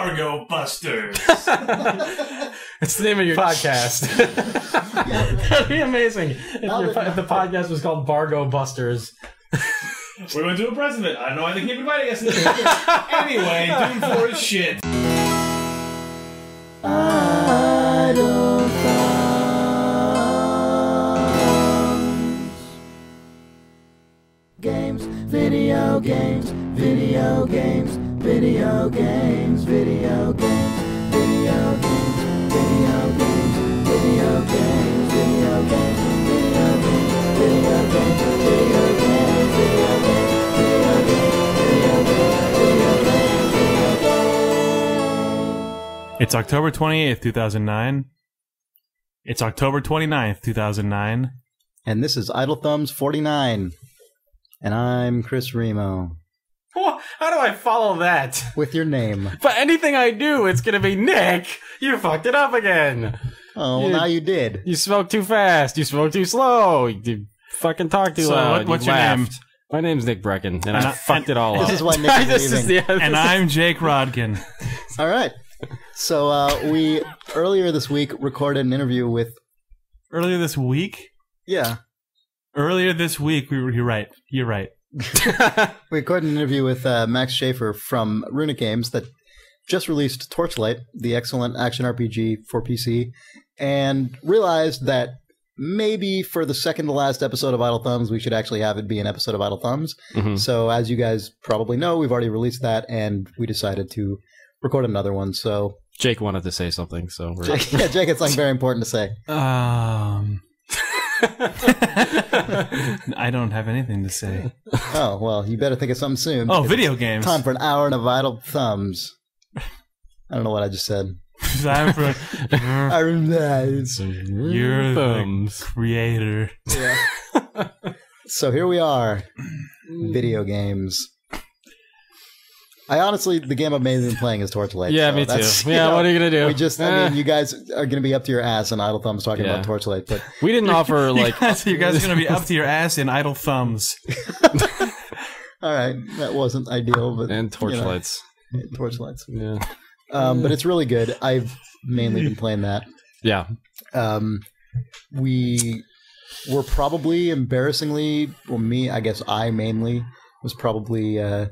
Bargo Busters. It's the name of your podcast. That'd be amazing if, your, if the podcast was called Bargo Busters. we went to a precedent. I don't know why they keep inviting us. anyway, Doom 4 is shit. Games, video games, video games, video games, video games, video games, video games, video games, video games, video games, video games, video games, video games, video games, video games, video games. It's October 28th, 2009. It's October 29th, 2009. And this is Idle Thumbs 49. And I'm Chris Remo. Wha- How do I follow that? With your name. But anything I do, it's gonna be Nick. You fucked it up again. Oh, well, You- now you did. You spoke too fast. You spoke too slow. You fucking talk too So loud. what- You what's your name? My name's Nick Breckon, and, And I I- fucked it all up. This is why Nick is This leaving. the- this And is- I'm Jake Rodkin. All right. So uh, we earlier this week recorded an interview with Earlier this week? yeah Earlier this week, we were, you're right. You're right. we recorded an interview with uh, Max Schaefer from Runic Games that just released Torchlight, the excellent action RPG for PC, and realized that maybe for the second to last episode of Idle Thumbs, we should actually have it be an episode of Idle Thumbs. Mhm. So as you guys probably know, we've already released that, and we decided to record another one. So Jake wanted to say something, so we're. Jake, yeah, Jake, it's something very important to say. Um. I don't have anything to say. Oh well, you better think of something soon. Oh, video games. Time for an hour and of vital thumbs. I don't know what I just said. Time for I remember that. you're the thumbs. creator. So here we are, video games. I honestly, the game I've mainly been playing is Torchlight. Yeah, so me too. Yeah, know, what are you gonna do? We just, I Eh. mean, you guys are going to be up to your ass in Idle Thumbs talking Yeah. about Torchlight, but we didn't offer You like guys, you guys are going to be up to your ass in idle thumbs. all right, that wasn't ideal, but and you know, torchlights. Torchlights. Yeah. Um, but it's really good. I've mainly been playing that. Yeah. Um, we were probably embarrassingly, well, me, I guess I mainly was probably uh,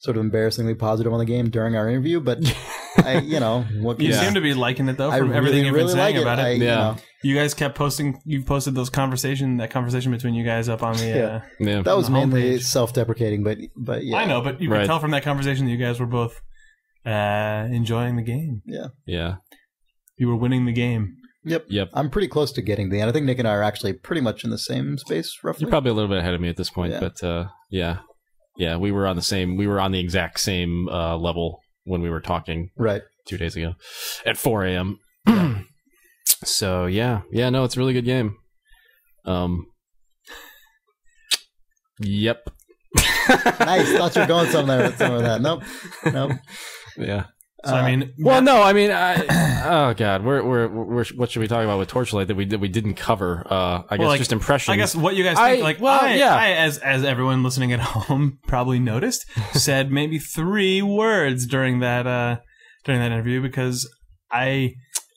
sort of embarrassingly positive on the game during our interview, but I, you know, what You Yeah. seem to be liking it though, I from everything really, you've really been saying like about I, it. you Yeah. know, You guys kept posting. You posted those conversation, that conversation between you guys up on the. Yeah. Uh, Yeah. that was mainly self-deprecating, but but yeah, I know, but you Right. could tell from that conversation that you guys were both uh, enjoying the game. Yeah. Yeah, you were winning the game. Yep. Yep. I'm pretty close to getting the end. I think Nick and I are actually pretty much in the same space, roughly. You're probably a little bit ahead of me at this point, Yeah. but uh, yeah, yeah, we were on the same, we were on the exact same uh, level when we were talking right. two days ago at 4 a.m. so yeah, yeah, no, it's a really good game. Um, yep, Nice. Thought you were going somewhere, with that. Nope. Nope. yeah. So Uh, I mean, Well, no, I mean, I, oh god, we're, we're, we're, what should we talk about with Torchlight that we that we didn't cover? Uh, I guess like, just impressions. I guess what you guys think, I- like, well, I, yeah. I, as as everyone listening at home probably noticed, said maybe three words during that uh during that interview because I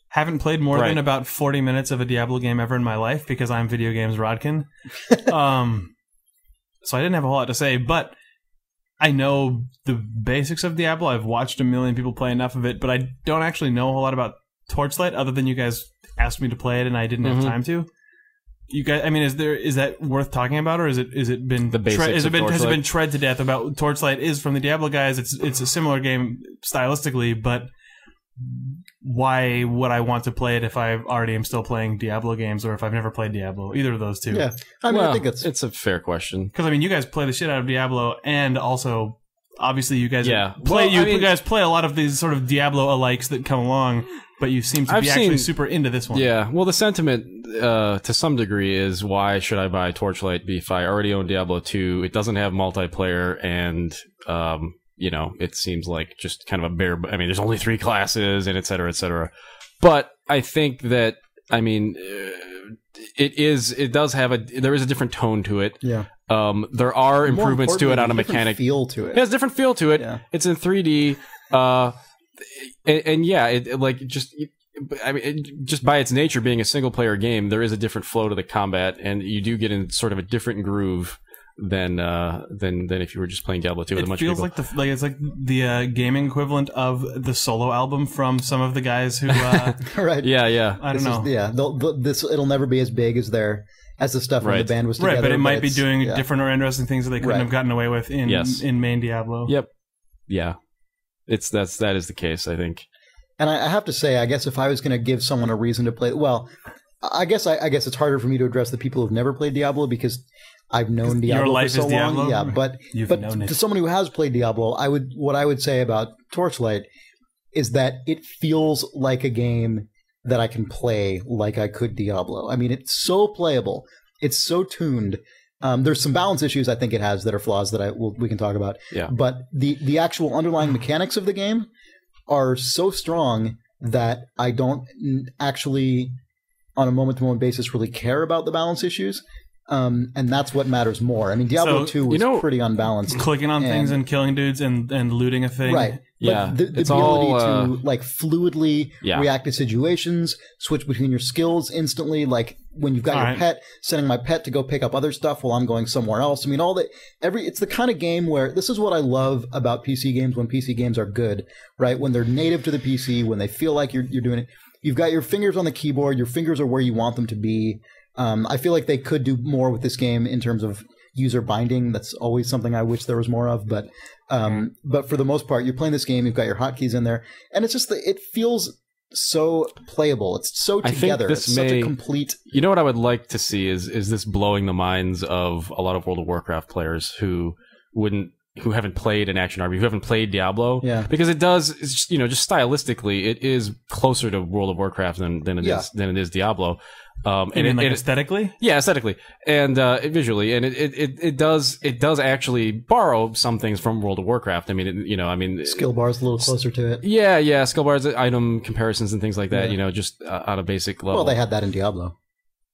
haven't played more Right. than about forty minutes of a Diablo game ever in my life because I'm video games Rodkin. um, so I didn't have a whole lot to say, but I know the basics of Diablo. I've watched a million people play enough of it, but I don't actually know a whole lot about Torchlight other than you guys asked me to play it and I didn't Mhm. have time to. You guys, I mean, is there is that worth talking about, or is it is it been The basics is it been has it been tread to death about Torchlight is from the Diablo guys? It's it's a similar game stylistically, but why would I want to play it if I already am still playing Diablo games, or if I've never played Diablo? Either of those two. Yeah. I mean, well, I think it's it's a fair question. Because I mean, you guys play the shit out of Diablo, and also obviously you guys Yeah. play Well, you, I mean- you guys play a lot of these sort of Diablo alikes that come along, but you seem to I've be actually seen- super into this one. Yeah, well, the sentiment uh, to some degree is why should I buy Torchlight if I already own Diablo 2? It doesn't have multiplayer, and um, you know, it seems like just kind of a bare. I mean, there's only three classes, and et cetera, et cetera. But I think that I mean, uh, it is. It does have a. There is a different tone to it. yeah. Um, there are improvements to it on a mechanic. feel to it. It has a different feel to it. Yeah. It's in 3D. Uh, and, and yeah, it, it, like just I mean, it, just by its nature being a single player game, there is a different flow to the combat, and you do get in sort of a different groove than uh, than than if you were just playing Diablo 2 with It a bunch feels of people. like the like it's like the uh, gaming equivalent of the solo album from some of the guys who uh, right. yeah, yeah. I don't This is- know. yeah. they'll- they'll- this it'll never be as big as their as the stuff when the band was together. right, but it might be doing yeah. different or interesting things that they couldn't Right. have gotten away with in Yes. in main Diablo. Yep. Yeah. It's that's that is the case, I think. And I, I have to say, I guess if I was going to give someone a reason to play, well, I guess I, I guess it's harder for me to address the people who've never played Diablo because I've known Your Diablo life for so is Diablo? long. Yeah, but You've but known it. to someone who has played Diablo, I would what I would say about Torchlight is that it feels like a game that I can play like I could Diablo. I mean, it's so playable. It's so tuned. Um, there's some balance issues I think it has that are flaws that I will, we can talk about. Yeah. But the the actual underlying mechanics of the game are so strong that I don't actually, on a moment to moment basis, really care about the balance issues. Um, and that's what matters more. I mean, Diablo So, 2 was you know- pretty unbalanced. Clicking on And- things and killing dudes and, and looting a thing. Right. But Yeah, the, the it's ability all, uh, to like fluidly Yeah. react to situations, switch between your skills instantly, like when you've got All your right. pet, sending my pet to go pick up other stuff while I'm going somewhere else. I mean, all that every it's the kind of game where this is what I love about PC games when PC games are good, right? When they're native to the PC, when they feel like you're you're doing it. You've got your fingers on the keyboard, your fingers are where you want them to be. Um, I feel like they could do more with this game in terms of user binding. That's always something I wish there was more of, but um, but for the most part, you're playing this game. You've got your hotkeys in there, and it's just the, it feels so playable. It's so I think together. this it's such a complete. You know what I would like to see is is this blowing the minds of a lot of World of Warcraft players who wouldn't who haven't played an action RPG, who haven't played Diablo. Yeah. Because it does it's just, you know, just stylistically it is closer to World of Warcraft than than it is Yeah. than it is Diablo. Um You and mean it, like it- aesthetically? yeah, aesthetically and uh, visually, and it, it, it, it does it does actually borrow some things from World of Warcraft. I mean, it, you know, I mean, Skill bars a little closer to it. yeah, yeah, skill bars, item comparisons, and things like that. Yeah. You know, just uh, on a basic level. Well, they had that in Diablo.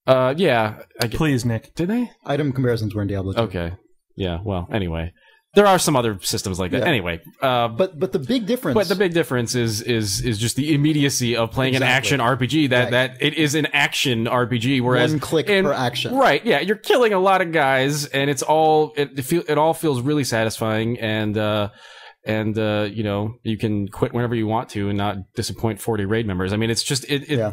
uh, yeah, I, g- Please, Nick. did they? Item comparisons were in Diablo. Too. Okay, yeah. Well, anyway, there are some other systems like that. Yeah. Anyway, uh, but But the big difference. but the big difference is is is just the immediacy of playing an action RPG. That Right. that it is an action RPG, whereas one click in- per action. Right. Yeah. You're killing a lot of guys, and it's all it, it feel it all feels really satisfying, and uh, and uh, you know you can quit whenever you want to and not disappoint 40 raid members. I mean, it's just it it Yeah.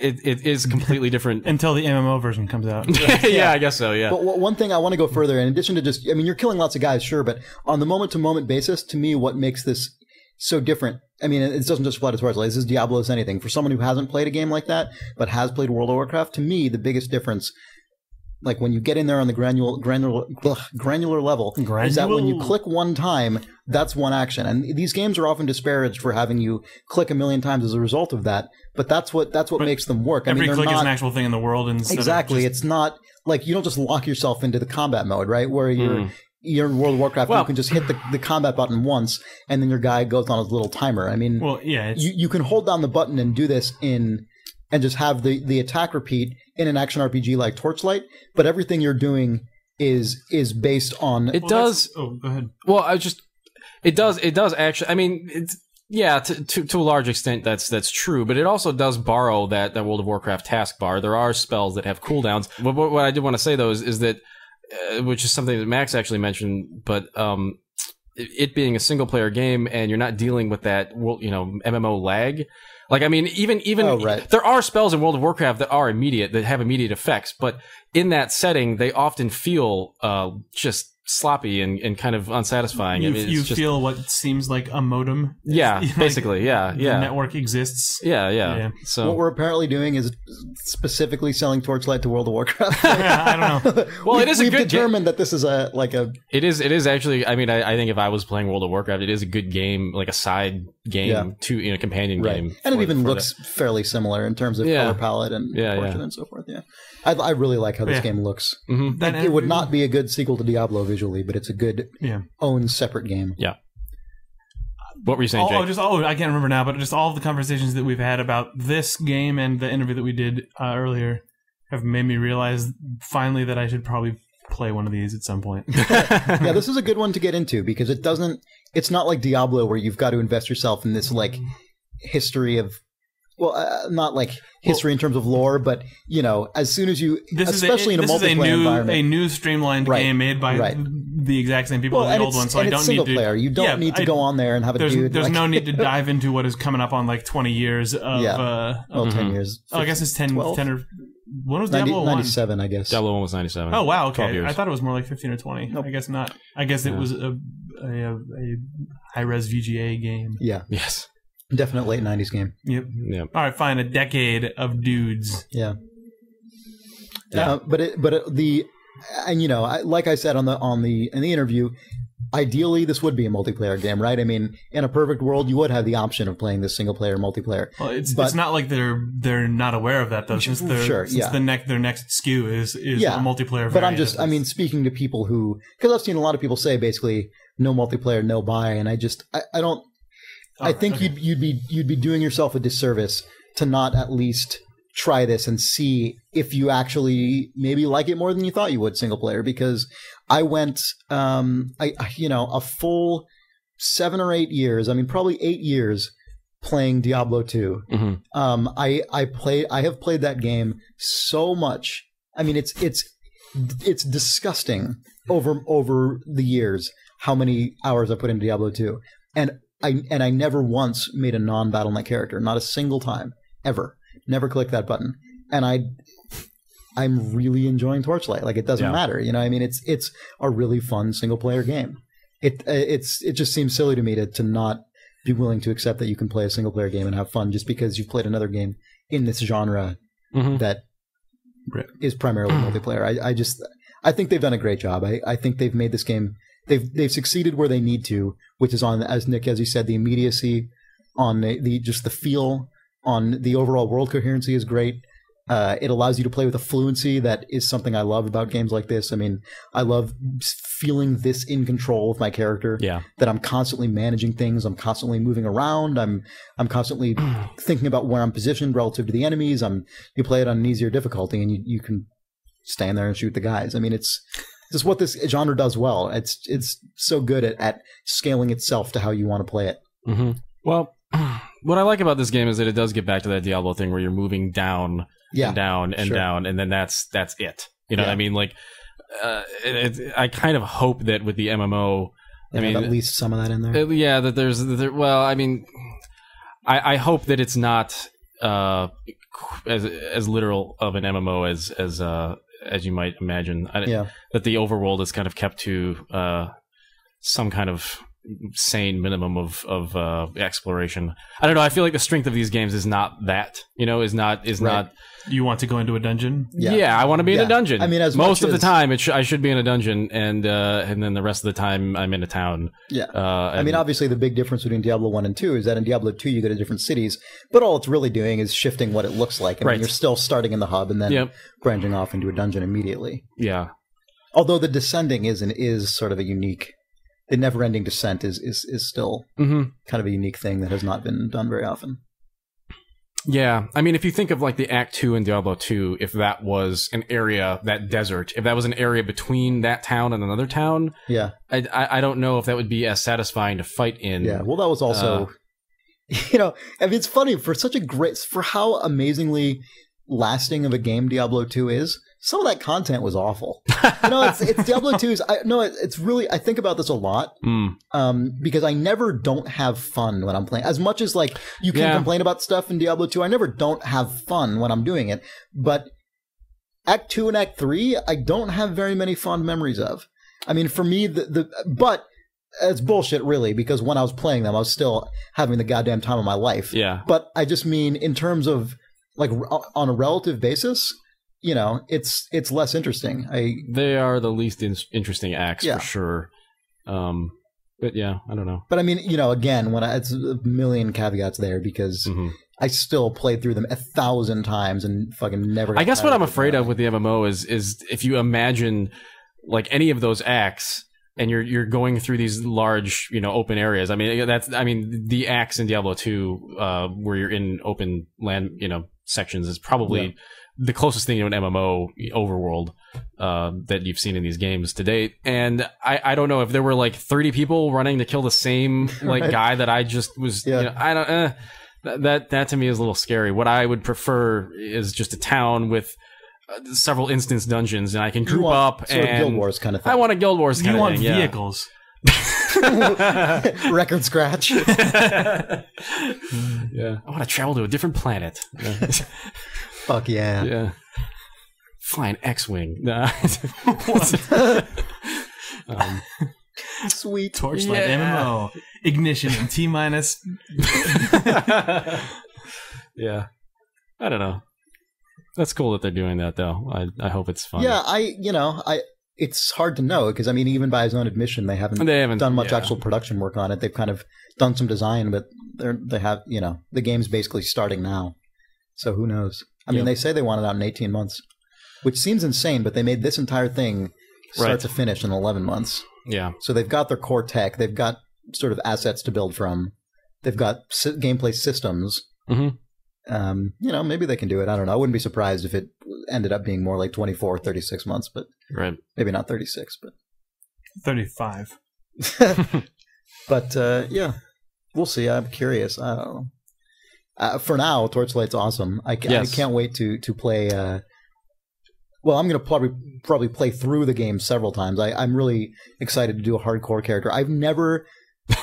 It, it is completely different. Until the MMO version comes out. yeah, I guess so. Yeah. But one- one thing I want to go further, in addition to just, I mean, you're killing lots of guys, sure, but on the moment to moment basis, to me, what makes this so different, I mean, it doesn't just apply to Torchlight. This is Diablo as anything. For someone who hasn't played a game like that, but has played World of Warcraft, to me, the biggest difference, like when you get in there on the granular, granular, ugh, granular level, is that when you click one time, that's one action. And these games are often disparaged for having you click a million times as a result of that. But that's what that's what But makes them work. I Every mean, they're click not, is an actual thing in the world. Instead exactly Of it's not like you don't just lock yourself into the combat mode right where you're Mm. you're in world of warcraft Well- you can just hit the, the combat button once and then your guy goes on his little timer i mean well, yeah. You, you can hold down the button and do this in and just have the the attack repeat in an action rpg like torchlight but everything you're doing is is based on it well, does. Oh, go ahead. Well, I just it does it does actually. I mean, it's yeah, to, to to a large extent that's that's true, but it also does borrow that that World of Warcraft taskbar. There are spells that have cooldowns. But what, what I did want to say though is is that uh, which is something that Max actually mentioned, but um. It it being a single player game and you're not dealing with that, well, you know, MMO lag. Like, I mean, even, even, Oh, right. there are spells in World of Warcraft that are immediate, that have immediate effects, but in that setting, they often feel, uh, just sloppy and, and kind of unsatisfying. You, I mean, it's you just- feel what seems like a modem. yeah, Like, basically, yeah, The yeah, network exists. yeah, yeah, Yeah. So, what we're apparently doing is specifically selling torchlight to world of warcraft I don't know. Well, We've- it is a we've good ga- determined that this is a like a it is, it is actually, I mean, I, I think if I was playing World of Warcraft, it is a good game, like a side game Yeah. to, you know, companion Right. game. And it even for looks fairly similar in terms of Yeah. color palette and Yeah, yeah. and so forth. Yeah, I, I really like how this Yeah. game looks. that. Mhm. That- It would not be a good sequel to Diablo visually, but it's a good Yeah. own separate game. Yeah. What were you saying, Oh, Jake? oh, just oh, I can't remember now, but just all the conversations that we've had about this game and the interview that we did uh, earlier have made me realize finally that I should probably play one of these at some point. yeah, this is a good one to get into because it doesn't. It's not like Diablo where you've got to invest yourself in this like history of well, uh, not like history in terms of lore, but you know, as soon as you, This especially is a, in a this is multiplayer a new environment, a new streamlined Right, game made by right. the exact same people well, as and the old it's, one, so I don't it's single need to. player. You don't yeah, need to I- go on there and have a There's dude. there's like, no need to dive into what is coming up on like 20 years of. Yeah. Uh, well, ten Mhm. years. oh, I guess it's 10, 12? 10 or when was 90, Diablo one? 97, I guess. Diablo one was ninety seven. Oh wow, okay. years. I thought it was more like 15 or 20. Nope. I guess not. I guess it was a a, a, a high res VGA game. Yeah, yes. Definite late '90s game. Yep. Yep. All right, fine. A decade of dudes. Yeah. Yeah. Uh, but it, but it, the and you know, I, like I said on the on the in the interview, ideally this would be a multiplayer game, right? I mean, in a perfect world, you would have the option of playing this single player multiplayer. Well, it's But- it's not like they're they're not aware of that though. Since they're Sure, since yeah. the next their next SKU is is Yeah, a multiplayer. But I'm just, I mean, speaking to people who, because I've seen a lot of people say basically no multiplayer, no buy, and I just, I, I don't, I Alright, think okay. you'd you'd be you'd be doing yourself a disservice to not at least try this and see if you actually maybe like it more than you thought you would single player because I went um I you know a full 7 or 8 years I mean probably 8 years playing Diablo 2 hmm um I I play I have played that game so much. I mean it's it's it's disgusting over over the years how many hours I put into Diablo 2 and I and I never once made a non-battle.net character not a single time ever. Never clicked that button. And I I'm really enjoying Torchlight. Like it doesn't Yeah. matter you know I mean? It's it's a really fun single player game. It it's it just seems silly to me to to not be willing to accept that you can play a single player game and have fun just because you've played another game in this genre hmm that is primarily multiplayer. I, I just I think they've done a great job. I, I think they've made this game they've they've succeeded where they need to, which is on as Nick as you said the immediacy, on the, the just the feel, on the overall world coherency is great. Uh, it allows you to play with a fluency that is something I love about games like this. I mean, I love feeling this in control of my character Yeah. that I'm constantly managing things. I'm constantly moving around. I'm I'm constantly thinking about where I'm positioned relative to the enemies. I'm you play it on an easier difficulty and you, you can stand there and shoot the guys. I mean, it's just what this genre does well. It's it's so good at, at scaling itself to how you want to play it. hmm Well, what I like about this game is that it does get back to that Diablo thing where you're moving down Yeah, and down and sure. down, and then that's that's it. You know what I mean? Like, uh, it, it, I kind of hope that with the MMO, I mean, at least some of that in there. uh, yeah, that there's that there, well, I mean, I, I hope that it's not uh, as as literal of an MMO as as uh, as you might imagine. I, yeah, That the overworld is kind of kept to uh, some kind of sane minimum of of uh, exploration. I don't know. I feel like the strength of these games is not that. You know, is not is Right. not. You want to go into a dungeon. Yeah. Yeah, I want to be in a dungeon. I mean, as most much of the time, it sh- I should be in a dungeon, and uh, and then the rest of the time, I'm in a town. yeah. Uh, I mean, obviously, the big difference between Diablo 1 and 2 is that in Diablo 2, you go to different cities, but all it's really doing is shifting what it looks like. I Right. mean, you're still starting in the hub and then Yep. branching off into a dungeon immediately. yeah, Although the descending is, an, is sort of a unique, the never ending descent is, is, is still hmm kind of a unique thing that has not been done very often. Yeah. I mean, if you think of like the Act Two in Diablo Two, if that was an area, that desert, if that was an area between that town and another town, Yeah. I I, I don't know if that would be as satisfying to fight in. Yeah. Well, that was also, Uh, you know, I mean, it's funny for such a great, for how amazingly lasting of a game Diablo 2 is. Some of that content was awful. You know, it's, it's Diablo 2's, I, no, it- it's really, I think about this a lot. Mm, um, because I never don't have fun when I'm playing. As much as like you can Yeah. complain about stuff in Diablo 2, I never don't have fun when I'm doing it. But Act 2 and Act 3, I don't have very many fond memories of. I mean, for me, the, the but it's bullshit, really, because when I was playing them, I was still having the goddamn time of my life. yeah. But I just mean in terms of like on a relative basis, you know, it's it's less interesting. I They are the least in- interesting acts Yeah. for sure. Um, but yeah, I don't know. but I mean, you know, again, when I, it's a million caveats there because hmm I still played through them a thousand times and fucking never. I guess what I'm afraid of with the MMO is is if you imagine like any of those acts and you're you're going through these large you know open areas. I mean that's I mean the acts in Diablo 2 uh, where you're in open land you know sections is probably Yeah. The closest thing to an MMO overworld uh, that you've seen in these games to date. And I I don't know if there were like 30 people running to kill the same like Right. guy that I just was Yeah. you know I don't. Uh, That, that that to me is a little scary. What I would prefer is just a town with uh, several instance dungeons, and I can group up sort of and Guild Wars kind of thing. I want a Guild Wars kind You of want thing. yeah. vehicles. record scratch. yeah, I want to travel to a different planet. Yeah. Fuck yeah. yeah. Flying X-wing. Nah. um, Sweet. Torchlight Yeah. MMO. Ignition in T minus. yeah, I don't know. That's cool that they're doing that, though. I I hope it's fun. Yeah, I you know I it's hard to know because I mean even by his own admission they haven't they haven't done much yeah. actual production work on it. They've kind of done some design, but they're they have you know the game's basically starting now, so who knows? I mean Yep. they say they want it out in eighteen months, which seems insane, but they made this entire thing start Right. to finish in eleven months. Yeah, So they've got their core tech, they've got sort of assets to build from, they've got sy- gameplay systems. Mhm. Um, you know, maybe they can do it. I don't know. I wouldn't be surprised if it ended up being more like 24, 36 months, but right. maybe not 36, but 35. but uh, yeah, we'll see. I'm curious. I don't know. Uh, for now, Torchlight's awesome. I, ca- Yes. I can't wait to to play. Uh, well, I'm going to probably probably play through the game several times. I, I'm really excited to do a hardcore character. I've never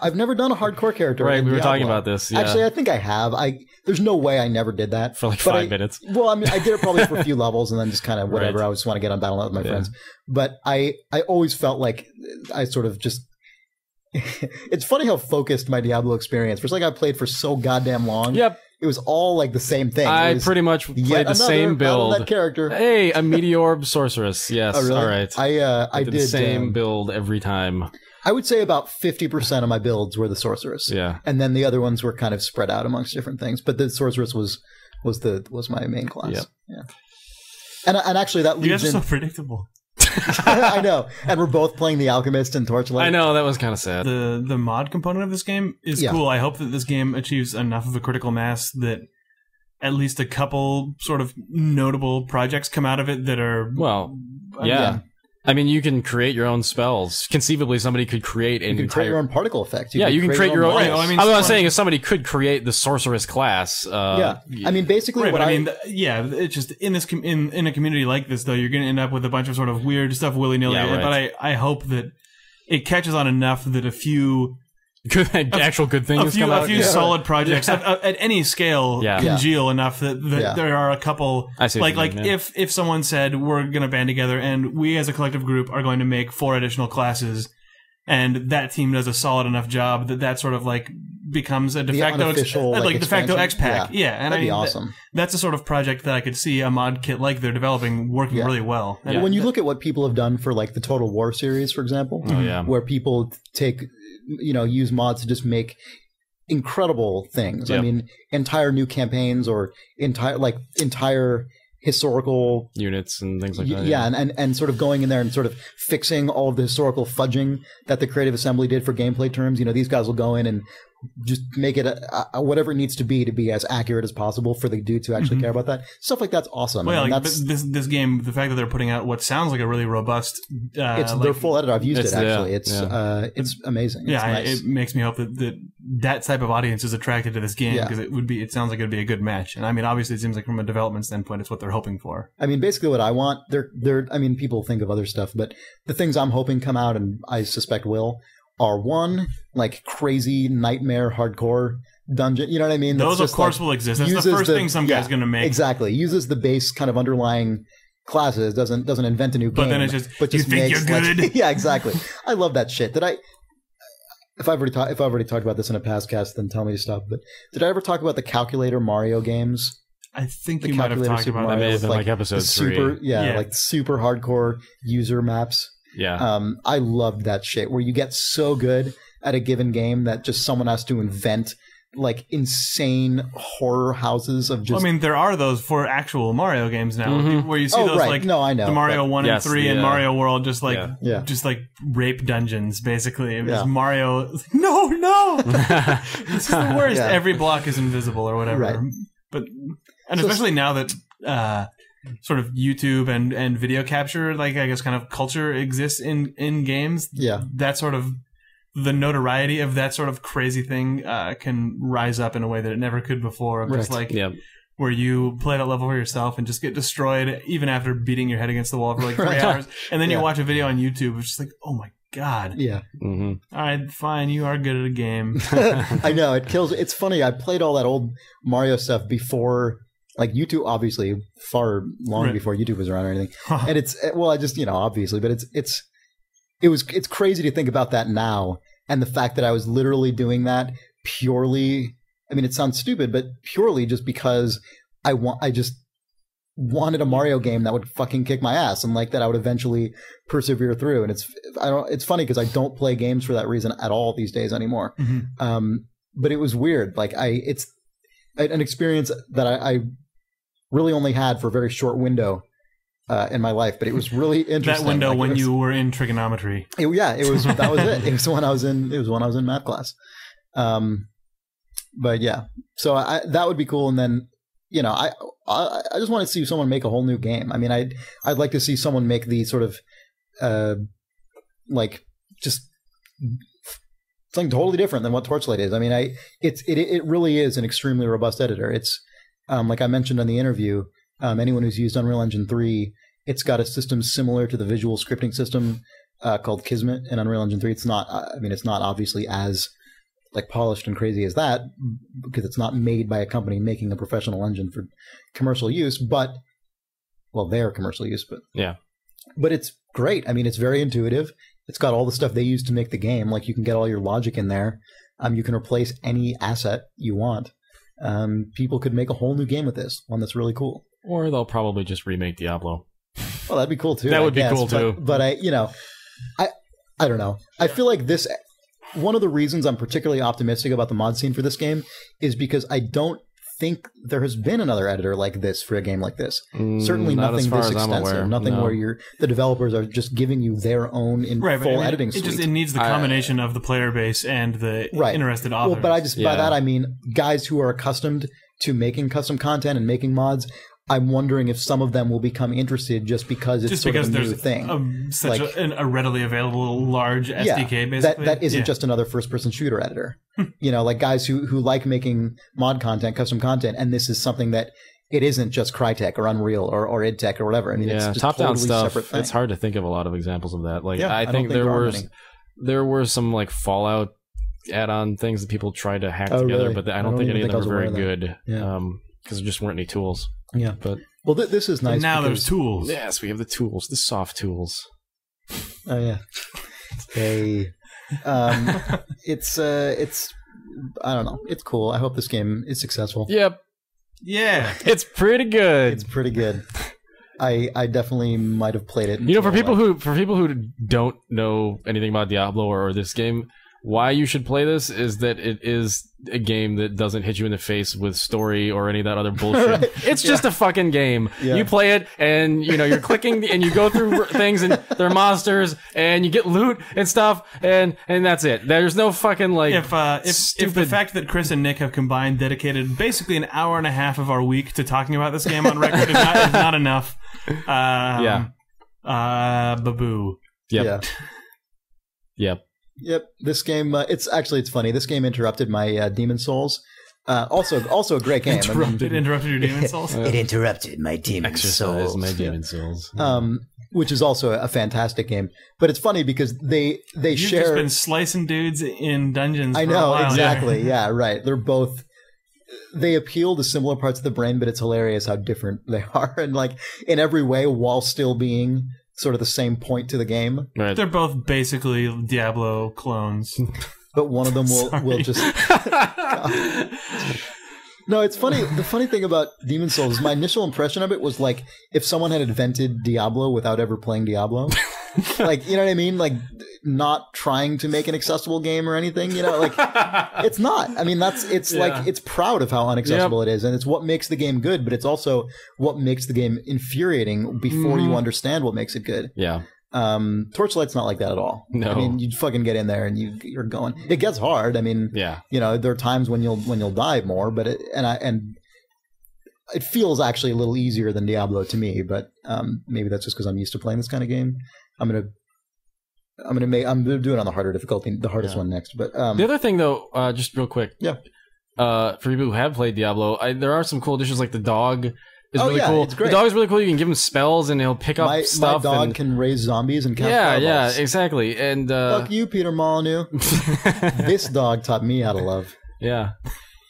I've never done a hardcore character. right. We were talking about this. Yeah, Actually, I think I have. I there's no way I never did that. for like five I- minutes. Well, I mean, I did it probably for a few levels and then just kind of whatever. Right. I just want to get on Battle.net with my Yeah. friends. But I, I always felt like I sort of just. it's funny how focused my Diablo experience. Was like I played for so goddamn long. Yep, It was all like the same thing. I pretty much yet played the same build. Battle.net character. Hey, a meteor sorceress. Yes. Oh, really? All right. I uh, I did did the same um, build every time. I would say about fifty percent of my builds were the sorceress. Yeah. and then the other ones were kind of spread out amongst different things. But the sorceress was was the was my main class. Yep. Yeah, and and actually that leads You leads guys are in. so predictable. I know, and we're both playing the alchemist and torchlight. I know that was kind of sad. The the mod component of this game is Yeah. cool. I hope that this game achieves enough of a critical mass that at least a couple sort of notable projects come out of it that are well, yeah. I mean, you can create your own spells. Conceivably, somebody could create an You can create your own particle effect. yeah, you can create your own. Right, models. well, I mean, I was saying if somebody could create the sorceress class. Uh, yeah, I mean, basically, Right, what I I, mean, th- yeah, it's just in this com- in in a community like this, though, you're going to end up with a bunch of sort of weird stuff willy nilly. Yeah, right. But I I hope that it catches on enough that a few good, actual good thing. a things few come a out. few Yeah. solid projects at, uh, at any scale Yeah. Yeah. congeal enough that, that Yeah. there are a couple I see like like mean, yeah. if if someone said we're going to band together and we as a collective group are going to make four additional classes and that team does a solid enough job that that sort of like becomes a de facto ex- uh, like, like, de facto X pack yeah, and that'd I be mean, awesome. that's a sort of project that I could see a mod kit like they're developing working Yeah. really well And Yeah. when you look at what people have done for like the Total War series, for example, Oh yeah. where people take, you know, use mods to just make incredible things. I mean, entire new campaigns or entire like entire historical Units and things like that. yeah, and, and and sort of going in there and sort of fixing all of the historical fudging that the creative assembly did for gameplay terms. You know, these guys will go in and just make it a, a, whatever it needs to be to be as accurate as possible for the dudes who actually Mhm. care about that. Stuff like that's awesome. well, and like, that's this this game, the fact that they're putting out what sounds like a really robust, uh, it's like, their full editor. I've used it actually. yeah, it's yeah. uh, it's amazing. It's yeah, I- nice. it makes me hope that, that that type of audience is attracted to this game Yeah. because it would be. It sounds like it would be a good match, and I mean, obviously, it seems like from a development standpoint, it's what they're hoping for. I mean, basically, what I want, they're, they're, I mean, people think of other stuff, but the things I'm hoping come out, and I suspect will, are one, like crazy nightmare hardcore dungeon. You know what I mean? That's Those, of course, like, will exist. That's the first the- thing some yeah, guy's going to make. Exactly. Uses the base kind of underlying classes, doesn't doesn't invent a new But game. then it's just, but you think makes, you're like- good? yeah, exactly. I love that shit. Did I? If I've already talked, if I've already talked about this in a past cast, then tell me to stop. But did I ever talk about the calculator Mario games? I think The you might have talked Super about That that. may have with, been like, like episode The super, three. yeah, Yeah. like super hardcore user maps. Yeah. Um, I loved that shit where you get so good at a given game that just someone has to invent like insane horror houses of just. Well, I mean, there are those for actual Mario games now, Mhm. where you see oh those right, like no, I know the Mario but- One Yes, and Three and uh, Mario World, just like yeah. Yeah. just like rape dungeons, basically. It was Yeah. Mario. No, no, this is the worst. Yeah. Every block is invisible or whatever. Right. But and So- especially now that uh, sort of YouTube and and video capture, like I guess, kind of culture exists in in games. Yeah, That sort of the notoriety of that sort of crazy thing uh, can rise up in a way that it never could before. Of just like Yeah. where you play that level for yourself and just get destroyed even after beating your head against the wall for like three Right. hours, and then you watch a video on YouTube. It's just like, oh my god! Yeah. hmm All right, fine, you are good at a game. I know it kills. It's funny. I played all that old Mario stuff before, like YouTube. Obviously, far long Right. before YouTube was around or anything. And it's well, I just you know obviously, but it's it's it was it's crazy to think about that now, and the fact that I was literally doing that purely. I mean, it sounds stupid, but purely just because I want. I just wanted a Mario game that would fucking kick my ass and like that I would eventually persevere through. And it's I don't. It's funny because I don't play games for that reason at all these days anymore. Mhm. Um, but it was weird. Like I, it's an experience that I, I really only had for a very short window uh, in my life. But it was really interesting. that window Like, when was- you were in trigonometry. it- yeah, it was that was it. It was when I was in it was when I was in math class. Um, but yeah, so I that would be cool. And then you know, I I, I just want to see someone make a whole new game. I mean, I I'd, I'd like to see someone make the sort of uh, like just something totally different than what Torchlight is. I mean, I it's it it really is an extremely robust editor. It's um, like I mentioned in the interview. Um, anyone who's used Unreal Engine three, it's got a system similar to the visual scripting system uh, called Kismet in Unreal Engine three. It's not. I mean, it's not obviously as like polished and crazy as that because it's not made by a company making a professional engine for commercial use. But well, their commercial use, but Yeah. but it's great. I mean, it's very intuitive. It's got all the stuff they use to make the game. Like you can get all your logic in there. Um, you can replace any asset you want. Um, people could make a whole new game with this, one that's really cool. Or they'll probably just remake Diablo. Well, that'd be cool too. That I would be guess. cool, But- too. But I, you know, I, I don't know. I feel like this. One of the reasons I'm particularly optimistic about the mod scene for this game is because I don't think there has been another editor like this for a game like this. Mm, Certainly not nothing this extensive. aware. Nothing No. where you're the developers are just giving you their own in Right, but full I mean, editing it suite. just it needs the I- combination of the player base and the Right. interested authors. Well, but I just by that I mean guys who are accustomed to making custom content and making mods. I'm wondering if some of them will become interested just because it's just sort because of a there's new thing. A, such Like- a, an, a readily available large SDK, basically. that that isn't Yeah. just another first person shooter editor. you know, like guys who who like making mod content, custom content, and this is something that it isn't just Crytek or Unreal or or IdTech or whatever. I mean, it's yeah, just top down totally stuff. separate thing. It's hard to think of a lot of examples of that. Like Yeah, I, I think think there there were many. there were some like Fallout add-on things that people tried to hack Oh, together, really? but I I don't, don't think any of think I them were very good. Yeah. Um, because there just weren't any tools. Yeah. But Well, th- this is nice. now because, there's tools. yes, we have the tools, the soft tools. Oh yeah. Hey. Um, it's uh, it's I don't know. It's cool. I hope this game is successful. Yep, Yeah. it's pretty good. It's pretty good. I I definitely might have played it. you know, for people like- who for people who don't know anything about Diablo or, or this game, why you should play this is that it is a game that doesn't hit you in the face with story or any of that other bullshit. Right. It's just a fucking game. Yeah. You play it and you know you're clicking and you go through things and they're monsters and you get loot and stuff and and that's it. There's no fucking like If uh, if if the fact that Chris and Nick have combined dedicated basically an hour and a half of our week to talking about this game on record is, not, is not enough. Um, Yeah. Uh, baboo. Yep. Yeah. Yep. Yep. This game. Uh, it's actually it's funny. This game interrupted my uh, Demon Souls. Uh, also, also a great game. I mean, It interrupted your demon souls. it interrupted my Demon Exercise Souls. my demon souls. Um, which is also a fantastic game. But it's funny because they they You've share. just been slicing dudes in dungeons. I for a know while, yeah. exactly. Yeah. right. They're both. They appeal to similar parts of the brain, but it's hilarious how different they are, and like in every way, while still being sort of the same point to the game. Right. They're both basically Diablo clones. But one of them will will just No, it's funny. The funny thing about Demon Souls, my initial impression of it was like if someone had invented Diablo without ever playing Diablo. like, you know what I mean? Like not trying to make an accessible game or anything, you know, like it's not. I mean, that's it's Yeah. like it's proud of how unaccessible it is and it's what makes the game good, but it's also what makes the game infuriating before Mm-hmm. you understand what makes it good. yeah. Um Torchlight's not like that at all. No. I mean, you fucking get in there and you you're going. It gets hard. I mean, Yeah. you know there are times when you'll when you'll die more but it, and i and it feels actually a little easier than diablo to me but um maybe that's just because i'm used to playing this kind of game i'm gonna I'm gonna make. I'm doing it on the harder difficulty, the hardest Yeah. one next. But um, The other thing, though, uh, just real quick. Yeah. Uh, for people who have played Diablo, I, there are some cool additions. Like the dog is Oh, really yeah, cool. it's great. The dog is really cool. You can give him spells, and he'll pick up my, my stuff. dog and, can raise zombies and count yeah, yeah, exactly. And uh, Fuck you, Peter Molyneux. this dog taught me how to love. yeah,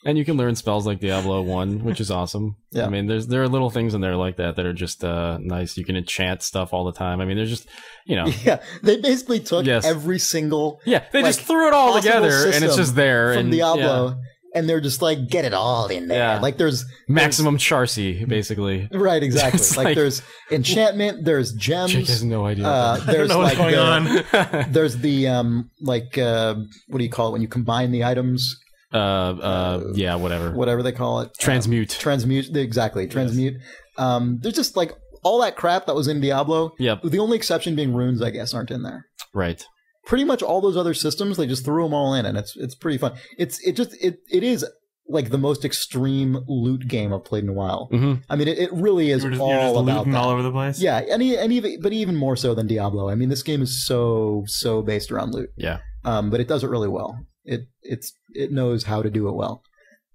and you can learn spells like Diablo One, which is awesome. Yeah. I mean, there's there are little things in there like that that are just uh, nice. You can enchant stuff all the time. I mean, there's just you know, Yeah, they basically took Yes. every single yeah, they Like, just threw it all together, and it's just there. from and, Diablo, yeah. and they're just like, get it all in there. Yeah. Like there's maximum Charcy, basically. right, exactly. Like, like- there's enchantment, there's gems. Jake has no idea. Uh, there's know what's like going the, on. there's the um like uh what do you call it when you combine the items uh, uh, yeah, whatever. whatever they call it Transmute. transmute exactly transmute um there's just like all that crap that was in diablo Yep. the only exception being runes i guess aren't in there Right. pretty much all those other systems they just threw them all in and it's it's pretty fun it's it just it it is like the most extreme loot game i've played in a while hmm i mean it, it really is You're just, all you're just about looting that. all over the place. yeah and, e- and even but even more so than diablo i mean this game is so so based around loot Yeah. um, but it does it really well. It it's it knows how to do it well.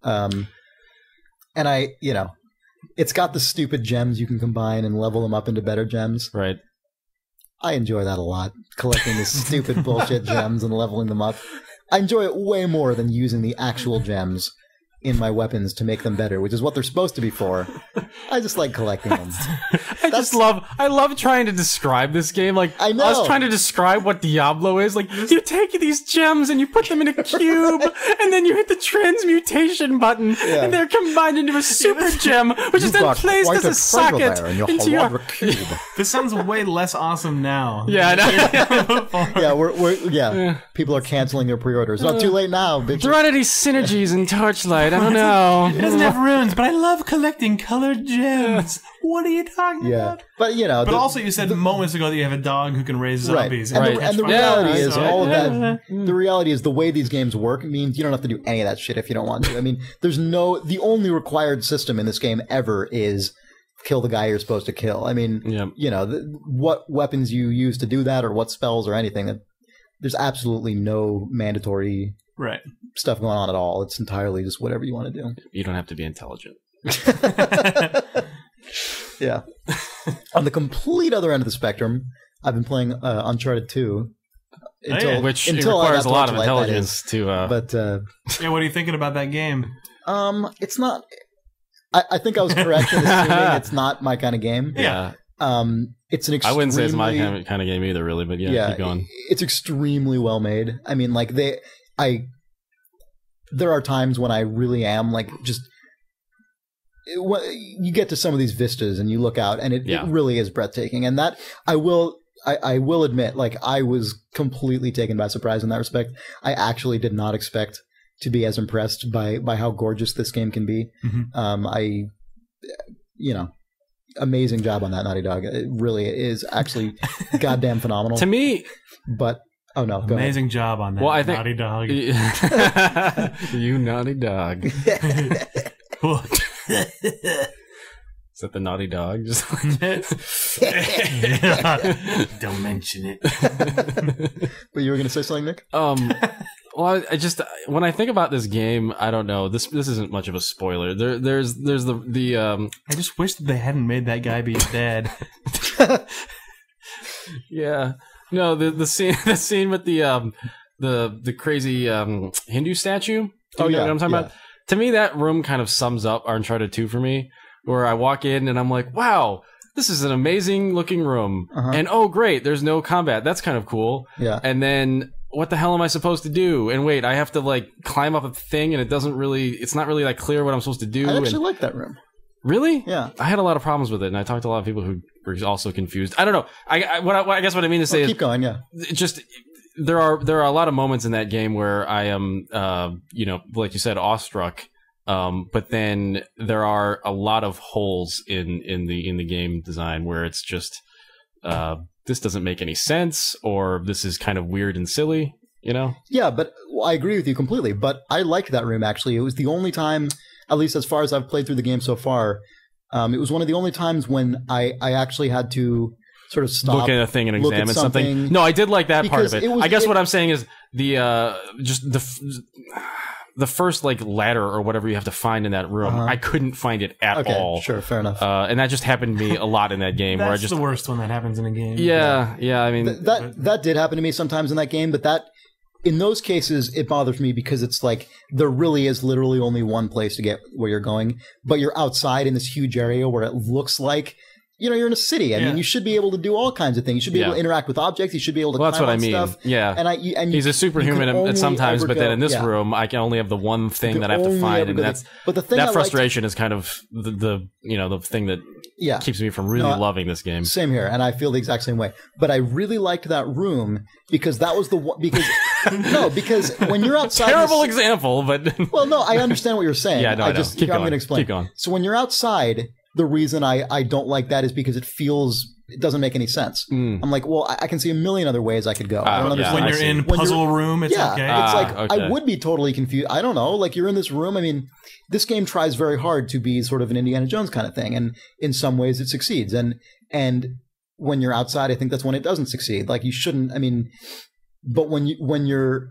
Um, and I, you know, it's got the stupid gems you can combine and level them up into better gems. Right. I enjoy that a lot, collecting the stupid bullshit gems and leveling them up. I enjoy it way more than using the actual gems in my weapons to make them better, which is what they're supposed to be for. I just like collecting them. I just love I love trying to describe this game. Like I know. was trying to describe what Diablo is. Like you take these gems and you put them in a cube and then you hit the transmutation button Yeah. and they're combined into a super gem, which is then placed as a socket into your cube. This sounds way less awesome now. Yeah, I know. Yeah, we're, we're yeah. People are canceling their pre-orders. Not too uh, late now, bitch. There aren't any synergies in Torchlight. I don't know. It doesn't have runes, but I love collecting colored gems. What are you talking Yeah, about? but you know, But the- also, you said moments ago that you have a dog who can raise right. zombies. And, Right. the, and the reality fire. is, So- all of that. The reality is, the way these games work means you don't have to do any of that shit if you don't want to. I mean, there's no. The only required system in this game ever is kill the guy you're supposed to kill. I mean, Yeah. you know, the, what weapons you use to do that, or what spells or anything. That there's absolutely no mandatory Right. Stuff going on at all. It's entirely just whatever you want to do. You don't have to be intelligent. Yeah. On the complete other end of the spectrum, I've been playing uh, Uncharted 2. Until, yeah. Which until requires got a lot of intelligence to uh. But uh, Yeah, what are you thinking about that game? um, it's not. I, I think I was correct in assuming it's not my kind of game. yeah. Um, it's an I wouldn't say it's my kind of, kind of game either, really, but yeah, keep going. It's extremely well made. I mean, like they, I. There are times when I really am like just. You get to some of these vistas and you look out, and it, Yeah. it really is breathtaking. And that I will, I, I will admit, like I was completely taken by surprise in that respect. I actually did not expect to be as impressed by by how gorgeous this game can be. Mhm. Um, I, you know, amazing job on that Naughty Dog. It really is actually goddamn phenomenal. To me, But oh no, go ahead. Amazing job on that. Well, I think- Naughty Dog. you naughty dog. Is that the naughty dog? Just Don't mention it. But you were going to say something, Nick? um. Well, I, I just when I think about this game, I don't know. This this isn't much of a spoiler. There there's there's the the um I just wish that they hadn't made that guy be dead. yeah no the the scene the scene with the um the the crazy um Hindu statue. Know what I'm talking yeah. about? To me, that room kind of sums up Uncharted 2 for me, where I walk in and I'm like, wow, this is an amazing looking room. Uh-huh. And oh, great, there's no combat. That's kind of cool. Yeah. And then what the hell am I supposed to do? And wait, I have to like climb up a thing and it doesn't really, it's not really like clear what I'm supposed to do. I and actually like that room. Really? Yeah. I had a lot of problems with it, and I talked to a lot of people who were also confused. I don't know. I, I what I, what I guess what I mean to say is keep going. Yeah. just there are there are a lot of moments in that game where I am, uh, you know, like you said, awestruck. Um, but then there are a lot of holes in in the in the game design where it's just uh, this doesn't make any sense, or this is kind of weird and silly. You know? Yeah, but well, I agree with you completely. But I liked that room actually. It was the only time, at least as far as I've played through the game so far, um, it was one of the only times when I I actually had to sort of stop. look at a thing and examine something. something. No, I did like that part of it. it was- I guess it- what I'm saying is the uh just the f- the first like ladder or whatever you have to find in that room. Uh-huh. I couldn't find it at okay, all. sure, fair enough. Uh, and that just happened to me a lot in that game where I That's just the worst when that happens in a game. yeah yeah. I mean Th- that that did happen to me sometimes in that game, but that in those cases it bothers me because it's like there really is literally only one place to get where you're going, but you're outside in this huge area where it looks like you know you're in a city. I Yeah. mean, you should be able to do all kinds of things. You should be able to interact with objects. You should be able to. well, that's what I mean. Stuff. Yeah. And I and you- He's a superhuman at sometimes, but then in this yeah. room, I can only have the one thing that I have to find, and that's but the thing I that liked- frustration is kind of the, the you know the thing that yeah, keeps me from really No, loving this game. Same here, and I feel the exact same way. But I really liked that room because that was the one. Because no, because when you're outside, Terrible this- example, but Well, no, I understand what you're saying. Yeah, no, I know. just Keep I'm going. going to explain. Keep going. So when you're outside, the reason I I don't like that is because it feels it doesn't make any sense. Mm. I'm like, well, I, I can see a million other ways I could go. I Ah, don't yeah. understand. When you're see. in When puzzle room, it's yeah, okay. it's Ah, like okay. I would be totally confused. I don't know. Like you're in this room. I mean, this game tries very hard to be sort of an Indiana Jones kind of thing, and in some ways it succeeds. And and when you're outside, I think that's when it doesn't succeed. Like you shouldn't. I mean, but when you when you're